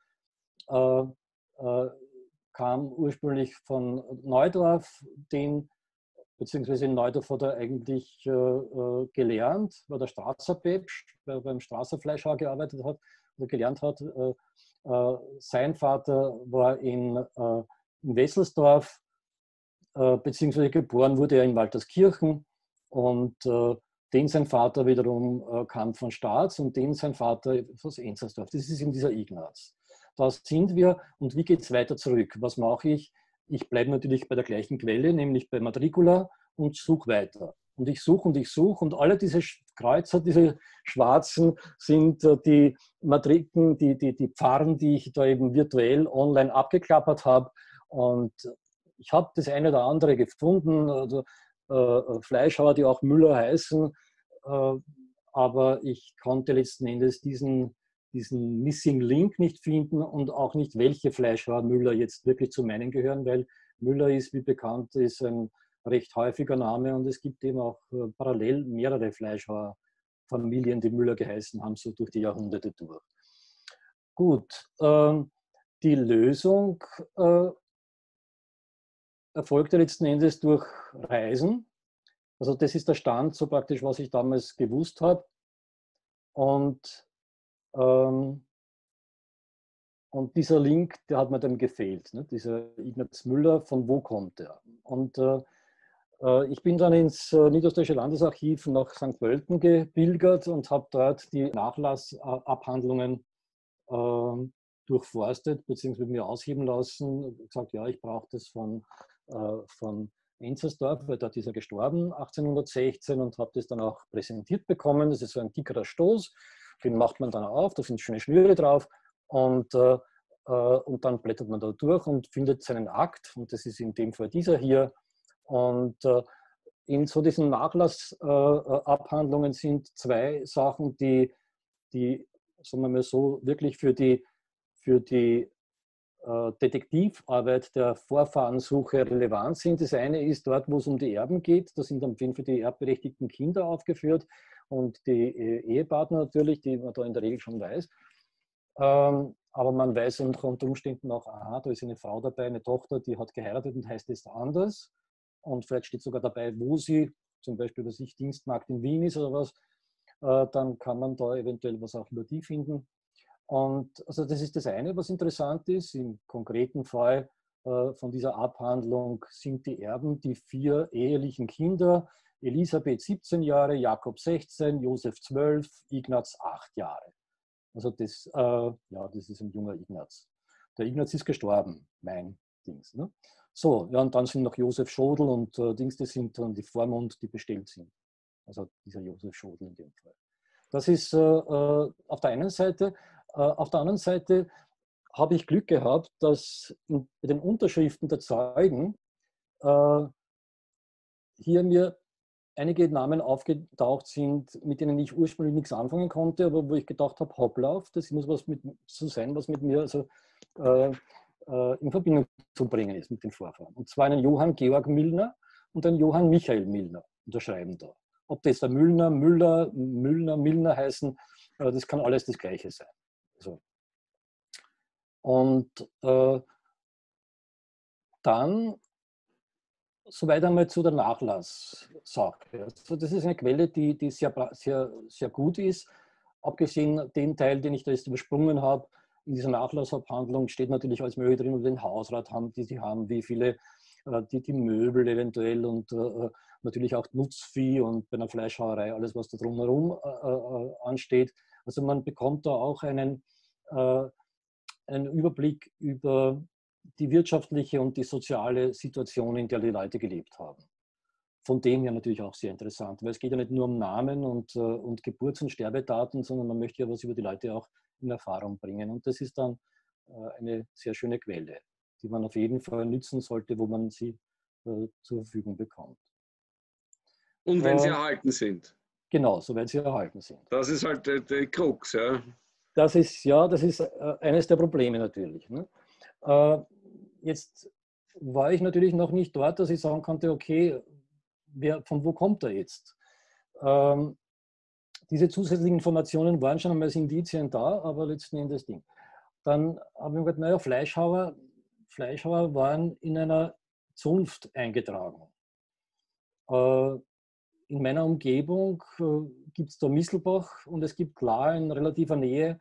äh, äh, kam ursprünglich von Neudorf, den beziehungsweise in Neudorf hat er eigentlich äh, äh gelernt, war der Strasser Päpsch, der beim Strasser Fleischhauer gearbeitet hat oder gelernt hat. Äh, sein Vater war in, äh, in Wesselsdorf, äh, beziehungsweise geboren wurde er in Walterskirchen und den sein Vater wiederum kam von Staats und den sein Vater aus Enzersdorf. Das ist in dieser Ignaz. Da sind wir und wie geht es weiter zurück? Was mache ich? Ich bleibe natürlich bei der gleichen Quelle, nämlich bei Matricula und suche weiter. Und ich suche und ich suche und alle diese Kreuzer, diese schwarzen, sind äh, die Matriken, die, die, die Pfarren, die ich da eben virtuell online abgeklappert habe. Und ich habe das eine oder andere gefunden, also, äh, Fleischhauer, die auch Müller heißen, äh, aber ich konnte letzten Endes diesen diesen Missing Link nicht finden und auch nicht, welche Fleischware Müller jetzt wirklich zu meinen gehören, weil Müller ist, wie bekannt ist, ein recht häufiger Name und es gibt eben auch äh, parallel mehrere Fleischhaarfamilien, die Müller geheißen haben, so durch die Jahrhunderte durch. Gut, ähm, die Lösung äh, erfolgte letzten Endes durch Reisen. Also das ist der Stand, so praktisch, was ich damals gewusst habe. Und ähm, und dieser Link, der hat mir dann gefehlt. Ne? Dieser Ignaz Müller, von wo kommt er? Und äh, ich bin dann ins äh, Niederösterreichische Landesarchiv nach St. Pölten gebilgert und habe dort die Nachlassabhandlungen äh, durchforstet bzw. mir ausheben lassen. gesagt, ja, ich brauche das von, äh, von Enzersdorf, weil dort ist er gestorben 1816 und habe das dann auch präsentiert bekommen. Das ist so ein dickerer Stoß den macht man dann auf, da sind schöne Schnüre drauf und, äh, äh, und dann blättert man da durch und findet seinen Akt und das ist in dem Fall dieser hier. Und äh, in so diesen Nachlassabhandlungen äh, sind zwei Sachen, die, die sagen wir mal so, wirklich für die, für die äh, Detektivarbeit der Vorfahrensuche relevant sind. Das eine ist dort, wo es um die Erben geht. Da sind dann für die erbberechtigten Kinder aufgeführt und die äh, Ehepartner natürlich, die man da in der Regel schon weiß. Ähm, aber man weiß unter Umständen auch, aha, da ist eine Frau dabei, eine Tochter, die hat geheiratet und heißt jetzt anders. Und vielleicht steht sogar dabei, wo sie, zum Beispiel, dass ich Dienstmarkt in Wien ist oder was, äh, dann kann man da eventuell was auch über die finden. Und also das ist das eine, was interessant ist. Im konkreten Fall äh, von dieser Abhandlung sind die Erben die vier ehelichen Kinder, Elisabeth 17 Jahre, Jakob 16, Josef 12, Ignaz 8 Jahre. Also das, äh, ja, das ist ein junger Ignaz. Der Ignaz ist gestorben, mein Dings. Ne? So, ja, und dann sind noch Josef Schodel und äh, Dings, das sind dann die Vormund, die bestellt sind. Also dieser Josef Schodel in dem Fall. Das ist äh, äh auf der einen Seite. Äh, auf der anderen Seite habe ich Glück gehabt, dass bei den Unterschriften der Zeugen äh, hier mir einige Namen aufgetaucht sind, mit denen ich ursprünglich nichts anfangen konnte, aber wo ich gedacht habe, hoppla, das muss was mit so sein, was mit mir also, äh, in Verbindung zu bringen ist mit den Vorfahren. Und zwar einen Johann Georg Milner und einen Johann Michael Milner unterschreiben da. Ob das der Müllner, Müller, Müllner, Milner heißen, äh, das kann alles das Gleiche sein. Also. Und äh, dann Soweit einmal zu der Nachlasssache. Also das ist eine Quelle, die, die sehr, sehr, sehr gut ist. Abgesehen den Teil, den ich da jetzt übersprungen habe, in dieser Nachlassabhandlung steht natürlich als Möbel drin, den Hausrat haben, die sie haben, wie viele äh, die, die Möbel eventuell und äh, natürlich auch Nutzvieh und bei einer Fleischhauerei alles, was da drumherum äh, ansteht. Also man bekommt da auch einen, einen Überblick über die wirtschaftliche und die soziale Situation, in der die Leute gelebt haben. Von dem her natürlich auch sehr interessant, weil es geht ja nicht nur um Namen und, und Geburts- und Sterbedaten, sondern man möchte ja was über die Leute auch in Erfahrung bringen. Und das ist dann eine sehr schöne Quelle, die man auf jeden Fall nützen sollte, wo man sie zur Verfügung bekommt. Und wenn sie erhalten sind. Genau, soweit sie erhalten sind. Das ist halt der, der Krux, ja. Das ist, ja, das ist äh, eines der Probleme natürlich. Ne? Äh, jetzt war ich natürlich noch nicht dort, dass ich sagen konnte, okay, wer, von wo kommt er jetzt? Ähm, diese zusätzlichen Informationen waren schon einmal als Indizien da, aber letzten Endes Ding. Dann habe ich mir gedacht, naja, Fleischhauer, Fleischhauer waren in einer Zunft eingetragen. Äh, in meiner Umgebung äh, gibt es da Misselbach und es gibt La in relativer Nähe.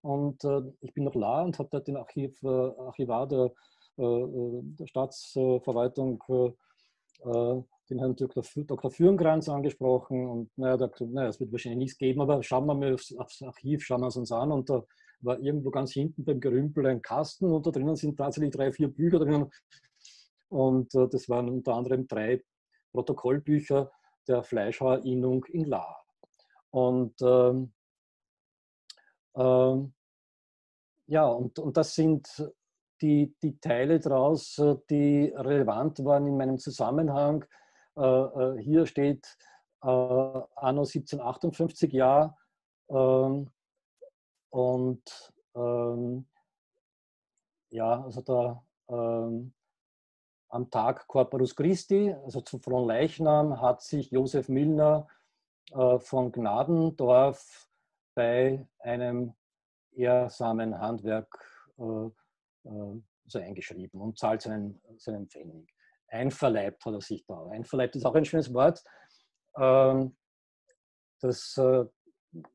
Und äh, ich bin noch La und habe dort den Archiv, äh, Archivar der, der Staatsverwaltung, den Herrn Dr. Dr. Fürnkranz angesprochen. Und naja, da, naja, es wird wahrscheinlich nichts geben, aber schauen wir mal aufs, aufs Archiv, schauen wir es uns an. Und da war irgendwo ganz hinten beim Gerümpel ein Kasten und da drinnen sind tatsächlich drei, vier Bücher drinnen. Und das waren unter anderem drei Protokollbücher der Fleischhauerinnung in La. Und ähm, ähm, ja, und, und das sind die, die Teile daraus, die relevant waren in meinem Zusammenhang. Äh, äh hier steht äh, Anno 1758 Jahr ähm, und ähm, ja, also da ähm, am Tag Corpus Christi, also zum Fronleichnam, hat sich Josef Milner äh, von Gnadendorf bei einem ehrsamen Handwerk äh, äh, so eingeschrieben und zahlt seinen, seinen Pfennig. Einverleibt hat er sich da. Einverleibt ist auch ein schönes Wort, ähm, das äh,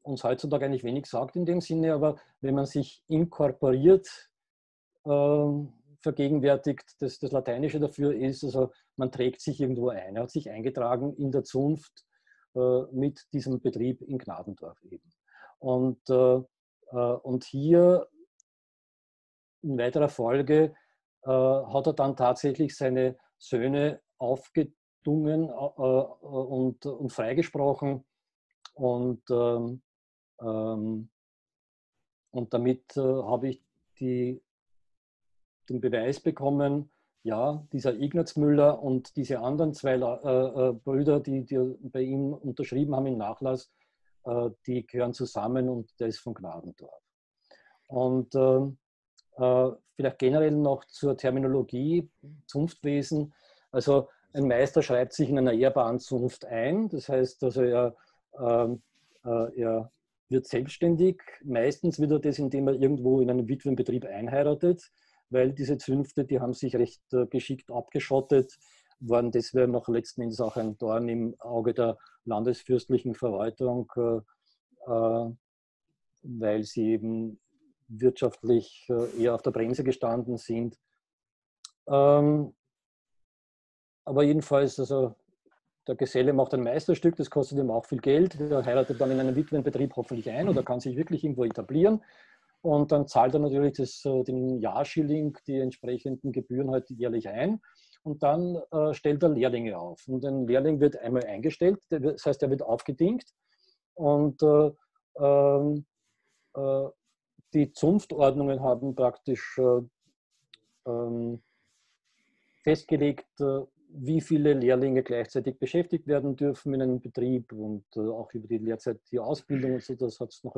uns heutzutage eigentlich wenig sagt in dem Sinne, aber wenn man sich inkorporiert, ähm, vergegenwärtigt. Das, das Lateinische dafür ist, also man trägt sich irgendwo ein. Er hat sich eingetragen in der Zunft äh, mit diesem Betrieb in Gnadendorf eben. Und, äh, und hier in weiterer Folge hat er dann tatsächlich seine Söhne aufgedungen äh, äh, und, und freigesprochen. Und, ähm, ähm, und damit habe ich die den Beweis bekommen, ja, dieser Ignaz Müller und diese anderen zwei äh, äh, Brüder, die, die, bei ihm unterschrieben haben im Nachlass, äh, die gehören zusammen und der ist von Gnadendorf. Und ähm, äh, vielleicht generell noch zur Terminologie Zunftwesen. Also ein Meister schreibt sich in einer ehrbaren Zunft ein, das heißt also er, ähm, äh, er wird selbstständig. Meistens wird er das, indem er irgendwo in einem Witwenbetrieb einheiratet weil diese Zünfte, die haben sich recht äh, geschickt abgeschottet, waren deswegen noch letzten Endes auch ein Dorn im Auge der landesfürstlichen Verwaltung, äh, äh, weil sie eben wirtschaftlich eher auf der Bremse gestanden sind. Ähm, aber jedenfalls, also der Geselle macht ein Meisterstück, das kostet ihm auch viel Geld. Der heiratet dann in einem Witwenbetrieb hoffentlich ein oder kann sich wirklich irgendwo etablieren. Und dann zahlt er natürlich das, äh, den Jahrschilling, die entsprechenden Gebühren halt jährlich ein. Und dann äh, stellt er Lehrlinge auf. Und ein Lehrling wird einmal eingestellt, das heißt, er wird aufgedingt. Und äh, ähm, äh, die Zunftordnungen haben praktisch äh, ähm, festgelegt, äh, wie viele Lehrlinge gleichzeitig beschäftigt werden dürfen in einem Betrieb und auch über die Lehrzeit, die Ausbildung und so. Das hat es noch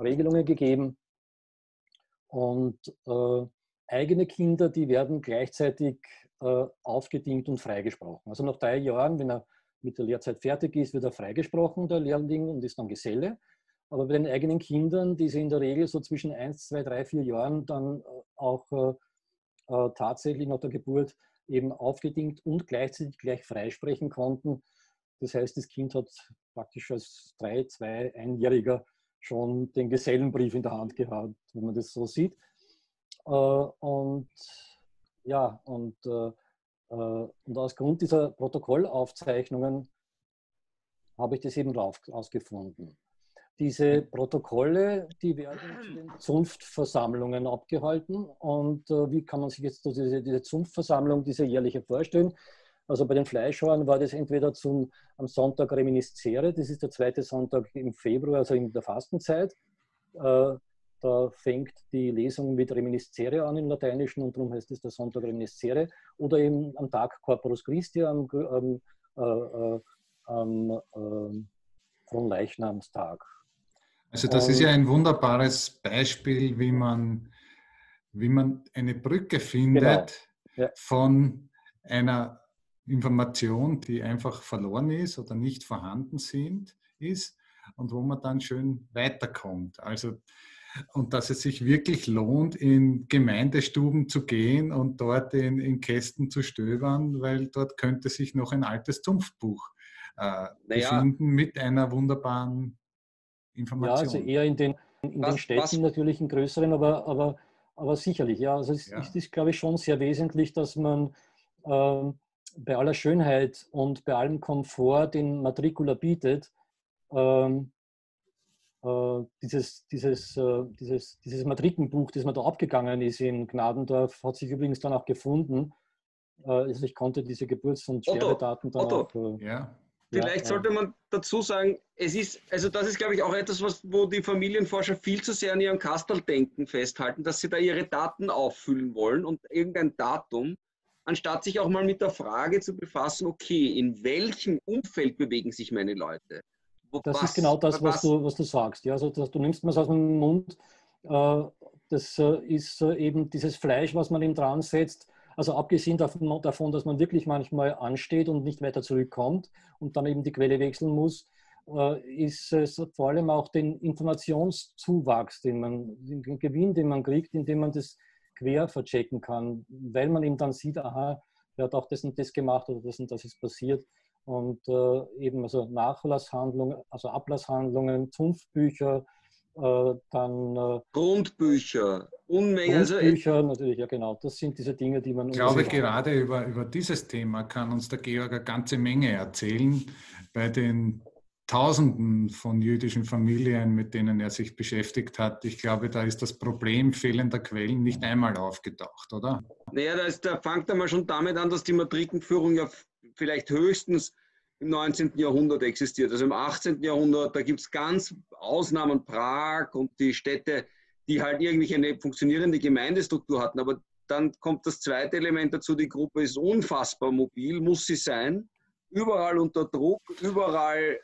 Regelungen gegeben. Und äh, eigene Kinder, die werden gleichzeitig äh, aufgedingt und freigesprochen. Also nach drei Jahren, wenn er mit der Lehrzeit fertig ist, wird er freigesprochen, der Lehrling, und ist dann Geselle. Aber bei den eigenen Kindern, die sie in der Regel so zwischen 1, 2, 3, 4 Jahren dann äh, auch äh, äh, tatsächlich nach der Geburt eben aufgedingt und gleichzeitig gleich freisprechen konnten. Das heißt, das Kind hat praktisch als 3, 2, 1-Jähriger schon den Gesellenbrief in der Hand gehabt, wenn man das so sieht. Äh, und ja, und äh, und aus Grund dieser Protokollaufzeichnungen habe ich das eben rausgefunden. Diese Protokolle, die werden zu den Zunftversammlungen abgehalten. Und äh, wie kann man sich jetzt diese, diese Zunftversammlung, diese jährliche vorstellen? Also bei den Fleischhauern war das entweder zum, am Sonntag Reminiscere, das ist der zweite Sonntag im Februar, also in der Fastenzeit. Äh, da fängt die Lesung mit Reminiscere an im Lateinischen und darum heißt es der Sonntag Reminiscere. Oder eben am Tag Corpus Christi, am, am, äh, äh, am äh, Fronleichnamstag. Also das ist ja ein wunderbares Beispiel, wie man, wie man eine Brücke findet genau. ja. von einer Information, die einfach verloren ist oder nicht vorhanden sind, ist und wo man dann schön weiterkommt. Also und dass es sich wirklich lohnt, in Gemeindestuben zu gehen und dort in, in Kästen zu stöbern, weil dort könnte sich noch ein altes Zunftbuch äh, naja. befinden mit einer wunderbaren Information. Ja, also eher in den, in was, den Städten was? natürlich in größeren, aber, aber, aber sicherlich. Ja, also es, ja. es ist, glaube ich, schon sehr wesentlich, dass man ähm, bei aller Schönheit und bei allem Komfort, den Matricula bietet, ähm, äh, dieses, dieses, äh, dieses, dieses Matrikenbuch, das man da abgegangen ist in Gnadendorf, hat sich übrigens dann auch gefunden. Äh, also ich konnte diese Geburts- und Sterbedaten dann Otto. auch. Äh, ja. Vielleicht ja, sollte man dazu sagen, es ist, also das ist, glaube ich, auch etwas, was, wo die Familienforscher viel zu sehr an ihrem Kasteldenken festhalten, dass sie da ihre Daten auffüllen wollen und irgendein Datum, anstatt sich auch mal mit der Frage zu befassen, okay, in welchem Umfeld bewegen sich meine Leute? das was, ist genau das, was, was, du, was du sagst. Ja, also das, du nimmst mir es aus dem Mund. Äh, das äh, ist äh, eben dieses Fleisch, was man ihm dran setzt, also abgesehen davon, dass man wirklich manchmal ansteht und nicht weiter zurückkommt und dann eben die Quelle wechseln muss, äh, ist es vor allem auch den Informationszuwachs, den man, den Gewinn, den man kriegt, indem man das quer verchecken kann, weil man eben dann sieht, aha, er hat auch das und das gemacht oder das und das ist passiert. Und äh, eben also Nachlasshandlungen, also Ablasshandlungen, Zunftbücher, äh, dann äh, Grundbücher, Unmengen. Also, Grundbücher also, natürlich, ja genau. Das sind diese Dinge, die man. Ich glaube, gerade über, über dieses Thema kann uns der Georg eine ganze Menge erzählen. Bei den Tausenden von jüdischen Familien, mit denen er sich beschäftigt hat. Ich glaube, da ist das Problem fehlender Quellen nicht einmal aufgetaucht, oder? Naja, da, ist, da fängt einmal schon damit an, dass die Matrikenführung ja vielleicht höchstens im 19. Jahrhundert existiert. Also im 18. Jahrhundert, da gibt es ganz Ausnahmen, Prag und die Städte, die halt irgendwie eine funktionierende Gemeindestruktur hatten. Aber dann kommt das zweite Element dazu, die Gruppe ist unfassbar mobil, muss sie sein, überall unter Druck, überall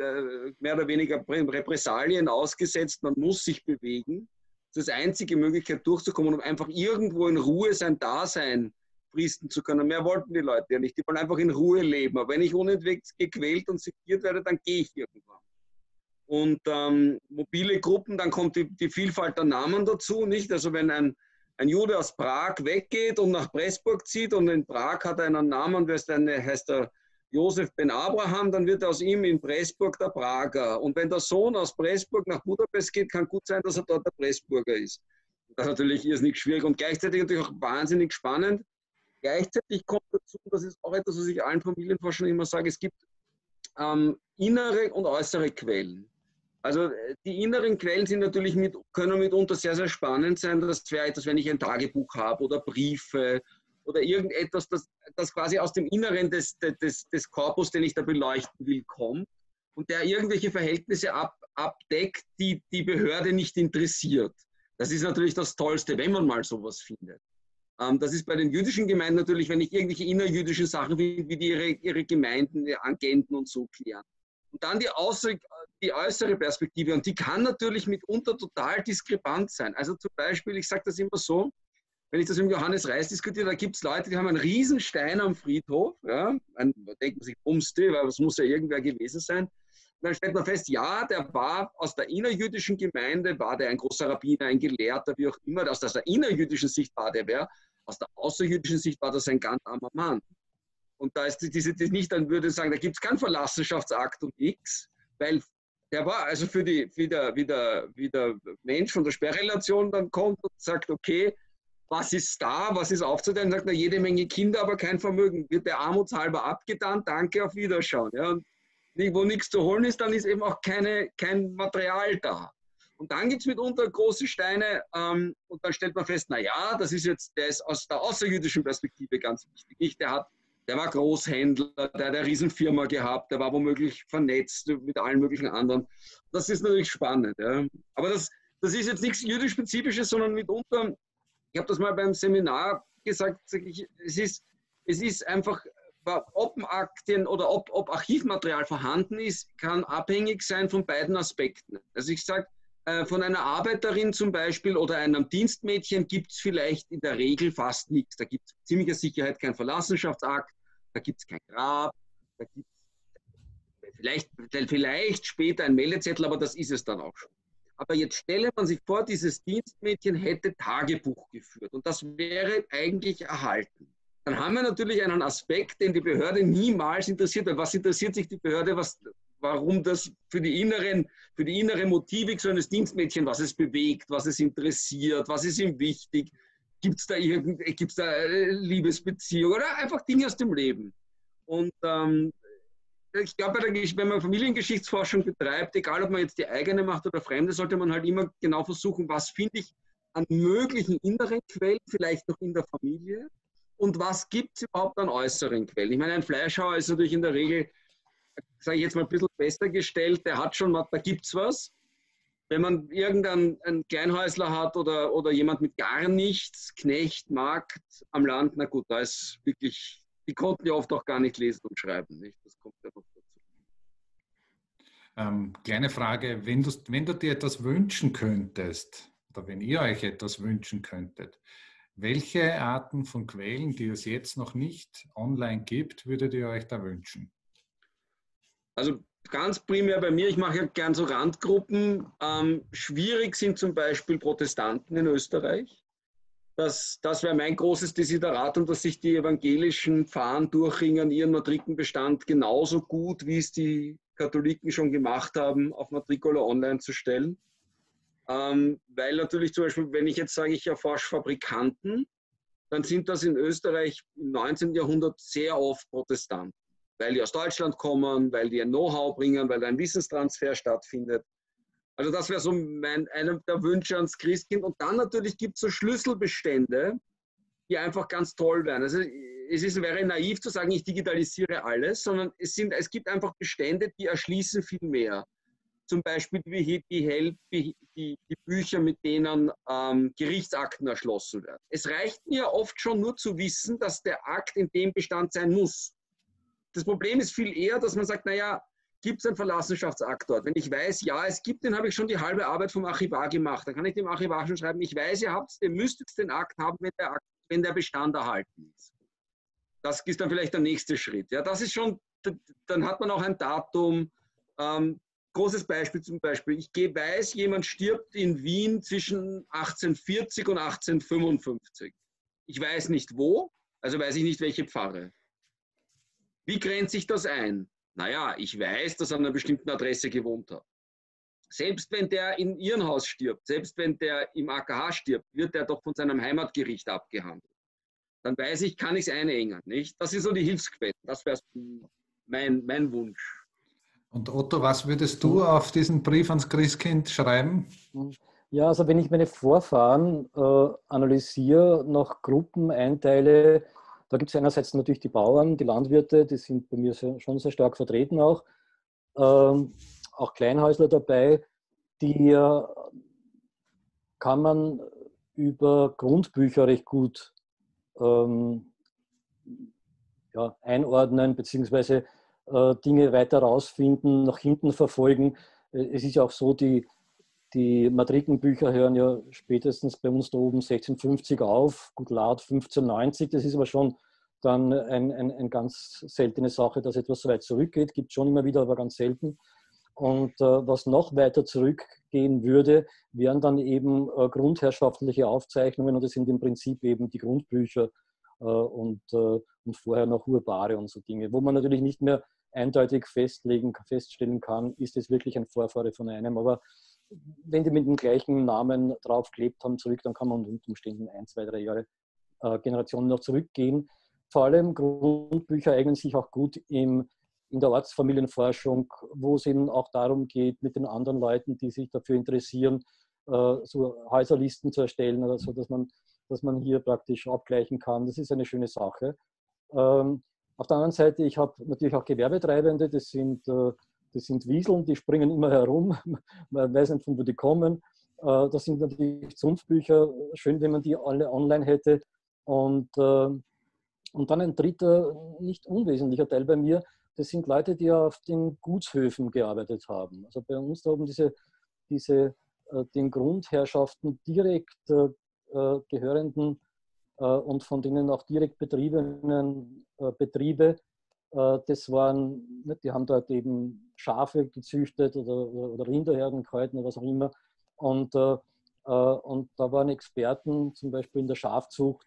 äh, mehr oder weniger Repressalien ausgesetzt, man muss sich bewegen. Das ist die einzige Möglichkeit durchzukommen, um einfach irgendwo in Ruhe sein Dasein fristen zu können. Mehr wollten die Leute ja nicht. Die wollen einfach in Ruhe leben. Aber wenn ich unentwegt gequält und segiert werde, dann gehe ich irgendwann. Und ähm, mobile Gruppen, dann kommt die, die, Vielfalt der Namen dazu, nicht? Also wenn ein, ein Jude aus Prag weggeht und nach Pressburg zieht und in Prag hat er einen Namen, eine, heißt er Josef Ben Abraham, dann wird aus ihm in Pressburg der Prager. Und wenn der Sohn aus Pressburg nach Budapest geht, kann gut sein, dass er dort der Pressburger ist. Das ist natürlich irrsinnig schwierig und gleichzeitig natürlich auch wahnsinnig spannend, Gleichzeitig kommt dazu, das ist auch etwas, was ich allen Familienforschern immer sage, es gibt ähm, innere und äußere Quellen. Also äh, die inneren Quellen sind natürlich mit, können mitunter sehr, sehr spannend sein. Das wäre etwas, wenn ich ein Tagebuch habe oder Briefe oder irgendetwas, das, das quasi aus dem Inneren des, des, des Korpus, den ich da beleuchten will, kommt und der irgendwelche Verhältnisse ab, abdeckt, die die Behörde nicht interessiert. Das ist natürlich das Tollste, wenn man mal sowas findet. Ähm, das ist bei den jüdischen Gemeinden natürlich, wenn ich irgendwelche innerjüdischen Sachen finde, wie die ihre, ihre Gemeinden, ihre Agenten und so klären. Und dann die, äußere, die äußere Perspektive, und die kann natürlich mitunter total diskrepant sein. Also zum Beispiel, ich sage das immer so, wenn ich das mit Johannes Reis diskutiere, da gibt es Leute, die haben einen riesen Stein am Friedhof, ja, ein, da denkt man sich, bumste, weil das muss ja irgendwer gewesen sein dann stellt man fest, ja, der war aus der innerjüdischen Gemeinde, war der ein großer Rabbiner, ein Gelehrter, wie auch immer. Aus der innerjüdischen Sicht war der wer. Aus der außerjüdischen Sicht war das ein ganz armer Mann. Und da ist diese, die nicht, dann würde ich sagen, da gibt es keinen Verlassenschaftsakt und nichts, weil der war also für die, wie der, wie, der, wie der Mensch von der Sperrrelation dann kommt und sagt, okay, was ist da, was ist aufzuteilen, sagt er, jede Menge Kinder, aber kein Vermögen. Wird der armutshalber abgetan, danke, auf Wiederschauen. Ja, und wo nichts zu holen ist, dann ist eben auch keine, kein Material da. Und dann gibt es mitunter große Steine ähm, und dann stellt man fest, naja, das ist jetzt, der ist aus der außerjüdischen Perspektive ganz wichtig. Nicht? Der, hat, der war Großhändler, der hat eine Riesenfirma gehabt, der war womöglich vernetzt mit allen möglichen anderen. Das ist natürlich spannend. Ja. Aber das, das ist jetzt nichts jüdisch-spezifisches, sondern mitunter, ich habe das mal beim Seminar gesagt, es ist, es ist einfach ob Akten oder ob, ob Archivmaterial vorhanden ist, kann abhängig sein von beiden Aspekten. Also ich sage, äh, von einer Arbeiterin zum Beispiel oder einem Dienstmädchen gibt es vielleicht in der Regel fast nichts. Da gibt es ziemlicher Sicherheit keinen Verlassenschaftsakt, da gibt es kein Grab, da gibt es vielleicht, vielleicht später ein Meldezettel, aber das ist es dann auch schon. Aber jetzt stelle man sich vor, dieses Dienstmädchen hätte Tagebuch geführt und das wäre eigentlich erhalten dann haben wir natürlich einen Aspekt, den die Behörde niemals interessiert. Weil was interessiert sich die Behörde, was, warum das für die inneren, für die innere Motivik so eines Dienstmädchen, was es bewegt, was es interessiert, was ist ihm wichtig, gibt es da, gibt's da äh, Liebesbeziehung oder einfach Dinge aus dem Leben. Und ähm, ich glaube, wenn man Familiengeschichtsforschung betreibt, egal ob man jetzt die eigene macht oder fremde, sollte man halt immer genau versuchen, was finde ich an möglichen inneren Quellen, vielleicht noch in der Familie, und was gibt es überhaupt an äußeren Quellen? Ich meine, ein Fleischhauer ist natürlich in der Regel, sage ich jetzt mal, ein bisschen besser gestellt. Der hat schon, da gibt es was. Wenn man irgendeinen Kleinhäusler hat oder, oder jemand mit gar nichts, Knecht, Markt am Land, na gut, da ist wirklich, die konnten ja oft auch gar nicht lesen und schreiben. Nicht? Das kommt ja noch dazu. Ähm, kleine Frage, wenn du, wenn du dir etwas wünschen könntest, oder wenn ihr euch etwas wünschen könntet, welche Arten von Quellen, die es jetzt noch nicht online gibt, würdet ihr euch da wünschen? Also ganz primär bei mir, ich mache ja gern so Randgruppen. Ähm, schwierig sind zum Beispiel Protestanten in Österreich. Das, das wäre mein großes Desideratum, dass sich die evangelischen Pfarren durchringen, ihren Matrikenbestand genauso gut, wie es die Katholiken schon gemacht haben, auf Matricula online zu stellen. Ähm, weil natürlich zum Beispiel, wenn ich jetzt sage, ich erforsche Fabrikanten, dann sind das in Österreich im 19. Jahrhundert sehr oft Protestanten, weil die aus Deutschland kommen, weil die ein Know-how bringen, weil ein Wissenstransfer stattfindet. Also das wäre so mein, einer der Wünsche ans Christkind. Und dann natürlich gibt es so Schlüsselbestände, die einfach ganz toll wären. Also es ist, wäre naiv zu sagen, ich digitalisiere alles, sondern es, sind, es gibt einfach Bestände, die erschließen viel mehr zum Beispiel die, die, die, die Bücher, mit denen ähm, Gerichtsakten erschlossen werden. Es reicht mir oft schon nur zu wissen, dass der Akt in dem Bestand sein muss. Das Problem ist viel eher, dass man sagt, naja, gibt es einen Verlassenschaftsakt dort? Wenn ich weiß, ja, es gibt den, habe ich schon die halbe Arbeit vom Archivar gemacht. Dann kann ich dem Archivar schon schreiben, ich weiß, ihr habt ihr müsstet den Akt haben, wenn der, Akt, wenn der Bestand erhalten ist. Das ist dann vielleicht der nächste Schritt. Ja, das ist schon, dann hat man auch ein Datum, ähm, großes Beispiel zum Beispiel, ich weiß, jemand stirbt in Wien zwischen 1840 und 1855. Ich weiß nicht wo, also weiß ich nicht, welche Pfarre. Wie grenzt sich das ein? Naja, ich weiß, dass er an einer bestimmten Adresse gewohnt hat. Selbst wenn der in ihrem Haus stirbt, selbst wenn der im AKH stirbt, wird er doch von seinem Heimatgericht abgehandelt. Dann weiß ich, kann ich es einengen. Nicht? Das ist so die Hilfsquelle. Das wäre mein, mein Wunsch. Und Otto, was würdest du auf diesen Brief ans Christkind schreiben? Ja, also wenn ich meine Vorfahren äh, analysiere, nach Gruppen einteile, da gibt es einerseits natürlich die Bauern, die Landwirte, die sind bei mir sehr, schon sehr stark vertreten auch, ähm, auch Kleinhäusler dabei, die äh, kann man über Grundbücher recht gut ähm, ja, einordnen, beziehungsweise Dinge weiter rausfinden, nach hinten verfolgen. Äh, es ist ja auch so, die, die Matrikenbücher hören ja spätestens bei uns da oben 1650 auf, gut laut 1590. Das ist aber schon dann ein, ein, eine ganz seltene Sache, dass etwas so weit zurückgeht. Gibt schon immer wieder, aber ganz selten. Und äh, was noch weiter zurückgehen würde, wären dann eben äh, grundherrschaftliche Aufzeichnungen und das sind im Prinzip eben die Grundbücher äh, und, äh, und vorher noch Urbare und so Dinge, wo man natürlich nicht mehr eindeutig festlegen, feststellen kann, ist es wirklich ein Vorfahre von einem. Aber wenn die mit dem gleichen Namen draufgelebt haben, zurück, dann kann man unter Umständen ein, zwei, drei Jahre äh, Generationen noch zurückgehen. Vor allem Grundbücher eignen sich auch gut im, in der Ortsfamilienforschung, wo es eben auch darum geht, mit den anderen Leuten, die sich dafür interessieren, äh, so Häuserlisten zu erstellen oder so, dass man, dass man hier praktisch abgleichen kann. Das ist eine schöne Sache. Ähm, auf der anderen Seite, ich habe natürlich auch Gewerbetreibende, das sind, äh, das sind Wieseln, die springen immer herum, man weiß nicht, von wo die kommen. Äh, das sind natürlich Zunftbücher, schön, wenn man die alle online hätte. Und, äh, und dann ein dritter, nicht unwesentlicher Teil bei mir, das sind Leute, die auf den Gutshöfen gearbeitet haben. Also bei uns da oben diese, diese den Grundherrschaften direkt gehörenden und von denen auch direkt betriebenen äh, Betriebe. Äh, das waren, die haben dort eben Schafe gezüchtet oder, oder Rinderherden gehalten oder was auch immer. Und, äh, und da waren Experten zum Beispiel in der Schafzucht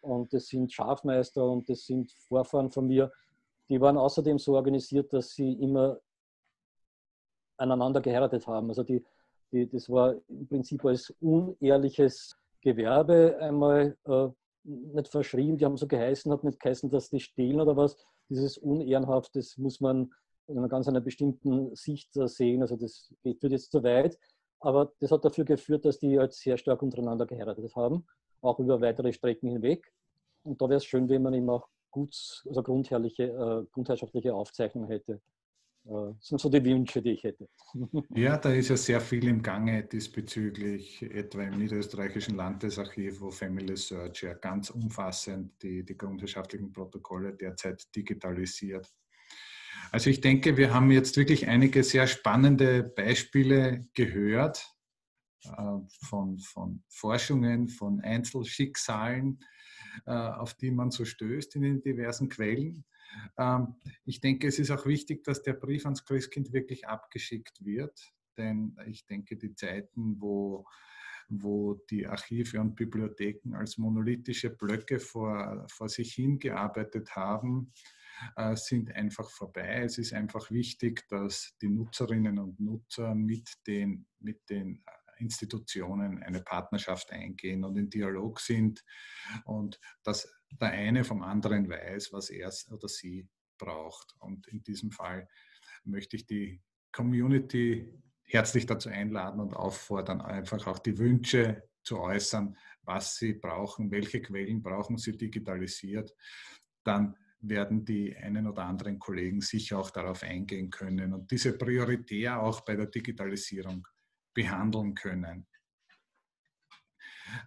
und das sind Schafmeister und das sind Vorfahren von mir. Die waren außerdem so organisiert, dass sie immer aneinander geheiratet haben. Also die, die, das war im Prinzip als unehrliches Gewerbe einmal äh, nicht verschrieben, die haben so geheißen, hat nicht geheißen, dass die stehlen oder was. Dieses Unehrenhaft, das muss man in einer ganz einer bestimmten Sicht sehen. Also das geht, führt jetzt zu weit. Aber das hat dafür geführt, dass die halt sehr stark untereinander geheiratet haben, auch über weitere Strecken hinweg. Und da wäre es schön, wenn man eben auch gut, also grundherrliche, äh, grundherrschaftliche Aufzeichnungen hätte. Das sind so die Wünsche, die ich hätte. Ja, da ist ja sehr viel im Gange diesbezüglich, etwa im niederösterreichischen Landesarchiv, wo Family Search ja ganz umfassend die, die grundherrschaftlichen Protokolle derzeit digitalisiert. Also ich denke, wir haben jetzt wirklich einige sehr spannende Beispiele gehört äh, von, von Forschungen, von Einzelschicksalen, äh, auf die man so stößt in den diversen Quellen. Ähm, ich denke, es ist auch wichtig, dass der Brief ans Christkind wirklich abgeschickt wird, denn ich denke, die Zeiten, wo wo die Archive und Bibliotheken als monolithische Blöcke vor, vor sich hingearbeitet haben, äh, sind einfach vorbei. Es ist einfach wichtig, dass die Nutzerinnen und Nutzer mit den, mit den Institutionen eine Partnerschaft eingehen und in Dialog sind und dass der eine vom anderen weiß, was er oder sie braucht. Und in diesem Fall möchte ich die Community herzlich dazu einladen und auffordern, einfach auch die Wünsche zu äußern, was sie brauchen, welche Quellen brauchen sie digitalisiert. Dann werden die einen oder anderen Kollegen sicher auch darauf eingehen können und diese prioritär auch bei der Digitalisierung behandeln können.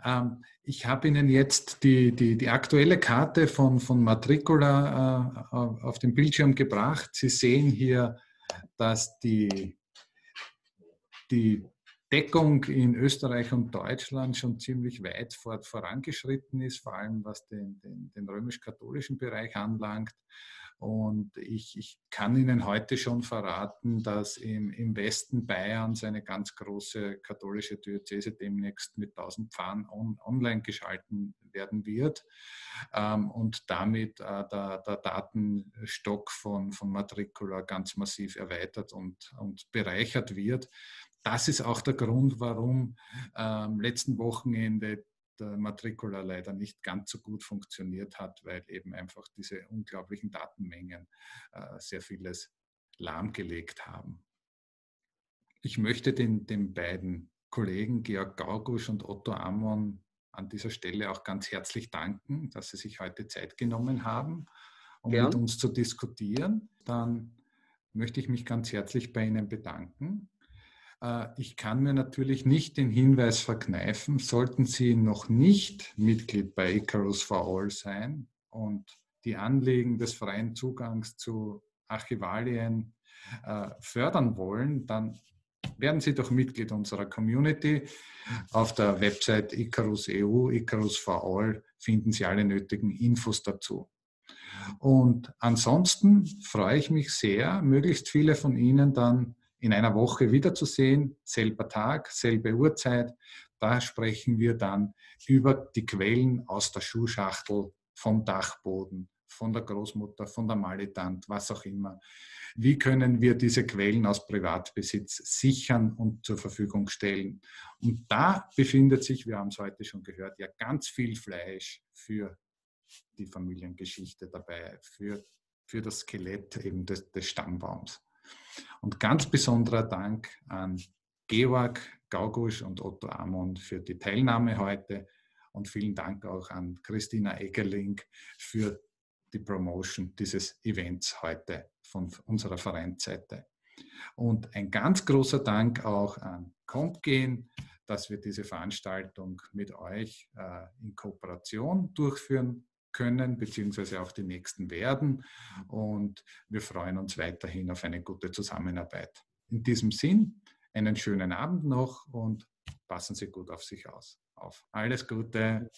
Ähm, ich habe Ihnen jetzt die, die, die aktuelle Karte von, von Matricula äh, auf dem Bildschirm gebracht. Sie sehen hier, dass die, die Deckung in Österreich und Deutschland schon ziemlich weit vorangeschritten ist, vor allem was den, den, den römisch-katholischen Bereich anlangt. Und ich, ich, kann Ihnen heute schon verraten, dass im, im Westen Bayerns eine ganz große katholische Diözese demnächst mit 1000 Pfarrern on, online geschalten werden wird ähm, und damit äh, der, der, Datenstock von, von Matricula ganz massiv erweitert und, und bereichert wird. Das ist auch der Grund, warum ähm, letzten Wochenende der Matricula leider nicht ganz so gut funktioniert hat, weil eben einfach diese unglaublichen Datenmengen äh, sehr vieles lahmgelegt haben. Ich möchte den, den beiden Kollegen Georg Gaugusch und Otto Ammon an dieser Stelle auch ganz herzlich danken, dass sie sich heute Zeit genommen haben, um Gern. mit uns zu diskutieren. Dann möchte ich mich ganz herzlich bei Ihnen bedanken ich kann mir natürlich nicht den Hinweis verkneifen, sollten Sie noch nicht Mitglied bei Icarus for All sein und die Anliegen des freien Zugangs zu Archivalien äh, fördern wollen, dann werden Sie doch Mitglied unserer Community. Auf der Website Icarus EU, Icarus for All, finden Sie alle nötigen Infos dazu. Und ansonsten freue ich mich sehr, möglichst viele von Ihnen dann in einer Woche wiederzusehen, selber Tag, selbe Uhrzeit. Da sprechen wir dann über die Quellen aus der Schuhschachtel vom Dachboden von der Großmutter, von der Malitant, was auch immer. Wie können wir diese Quellen aus Privatbesitz sichern und zur Verfügung stellen? Und da befindet sich, wir haben es heute schon gehört, ja ganz viel Fleisch für die Familiengeschichte dabei, für, für das Skelett eben des, des Stammbaums. Und ganz besonderer Dank an Georg Gaugusch und Otto Amon für die Teilnahme heute und vielen Dank auch an Christina Eggerling für die Promotion dieses Events heute von unserer Vereinsseite. Und ein ganz großer Dank auch an Compgen, dass wir diese Veranstaltung mit euch äh, in Kooperation durchführen können, beziehungsweise auch die nächsten werden. Und wir freuen uns weiterhin auf eine gute Zusammenarbeit. In diesem Sinn, einen schönen Abend noch und passen Sie gut auf sich aus. Auf. Alles Gute.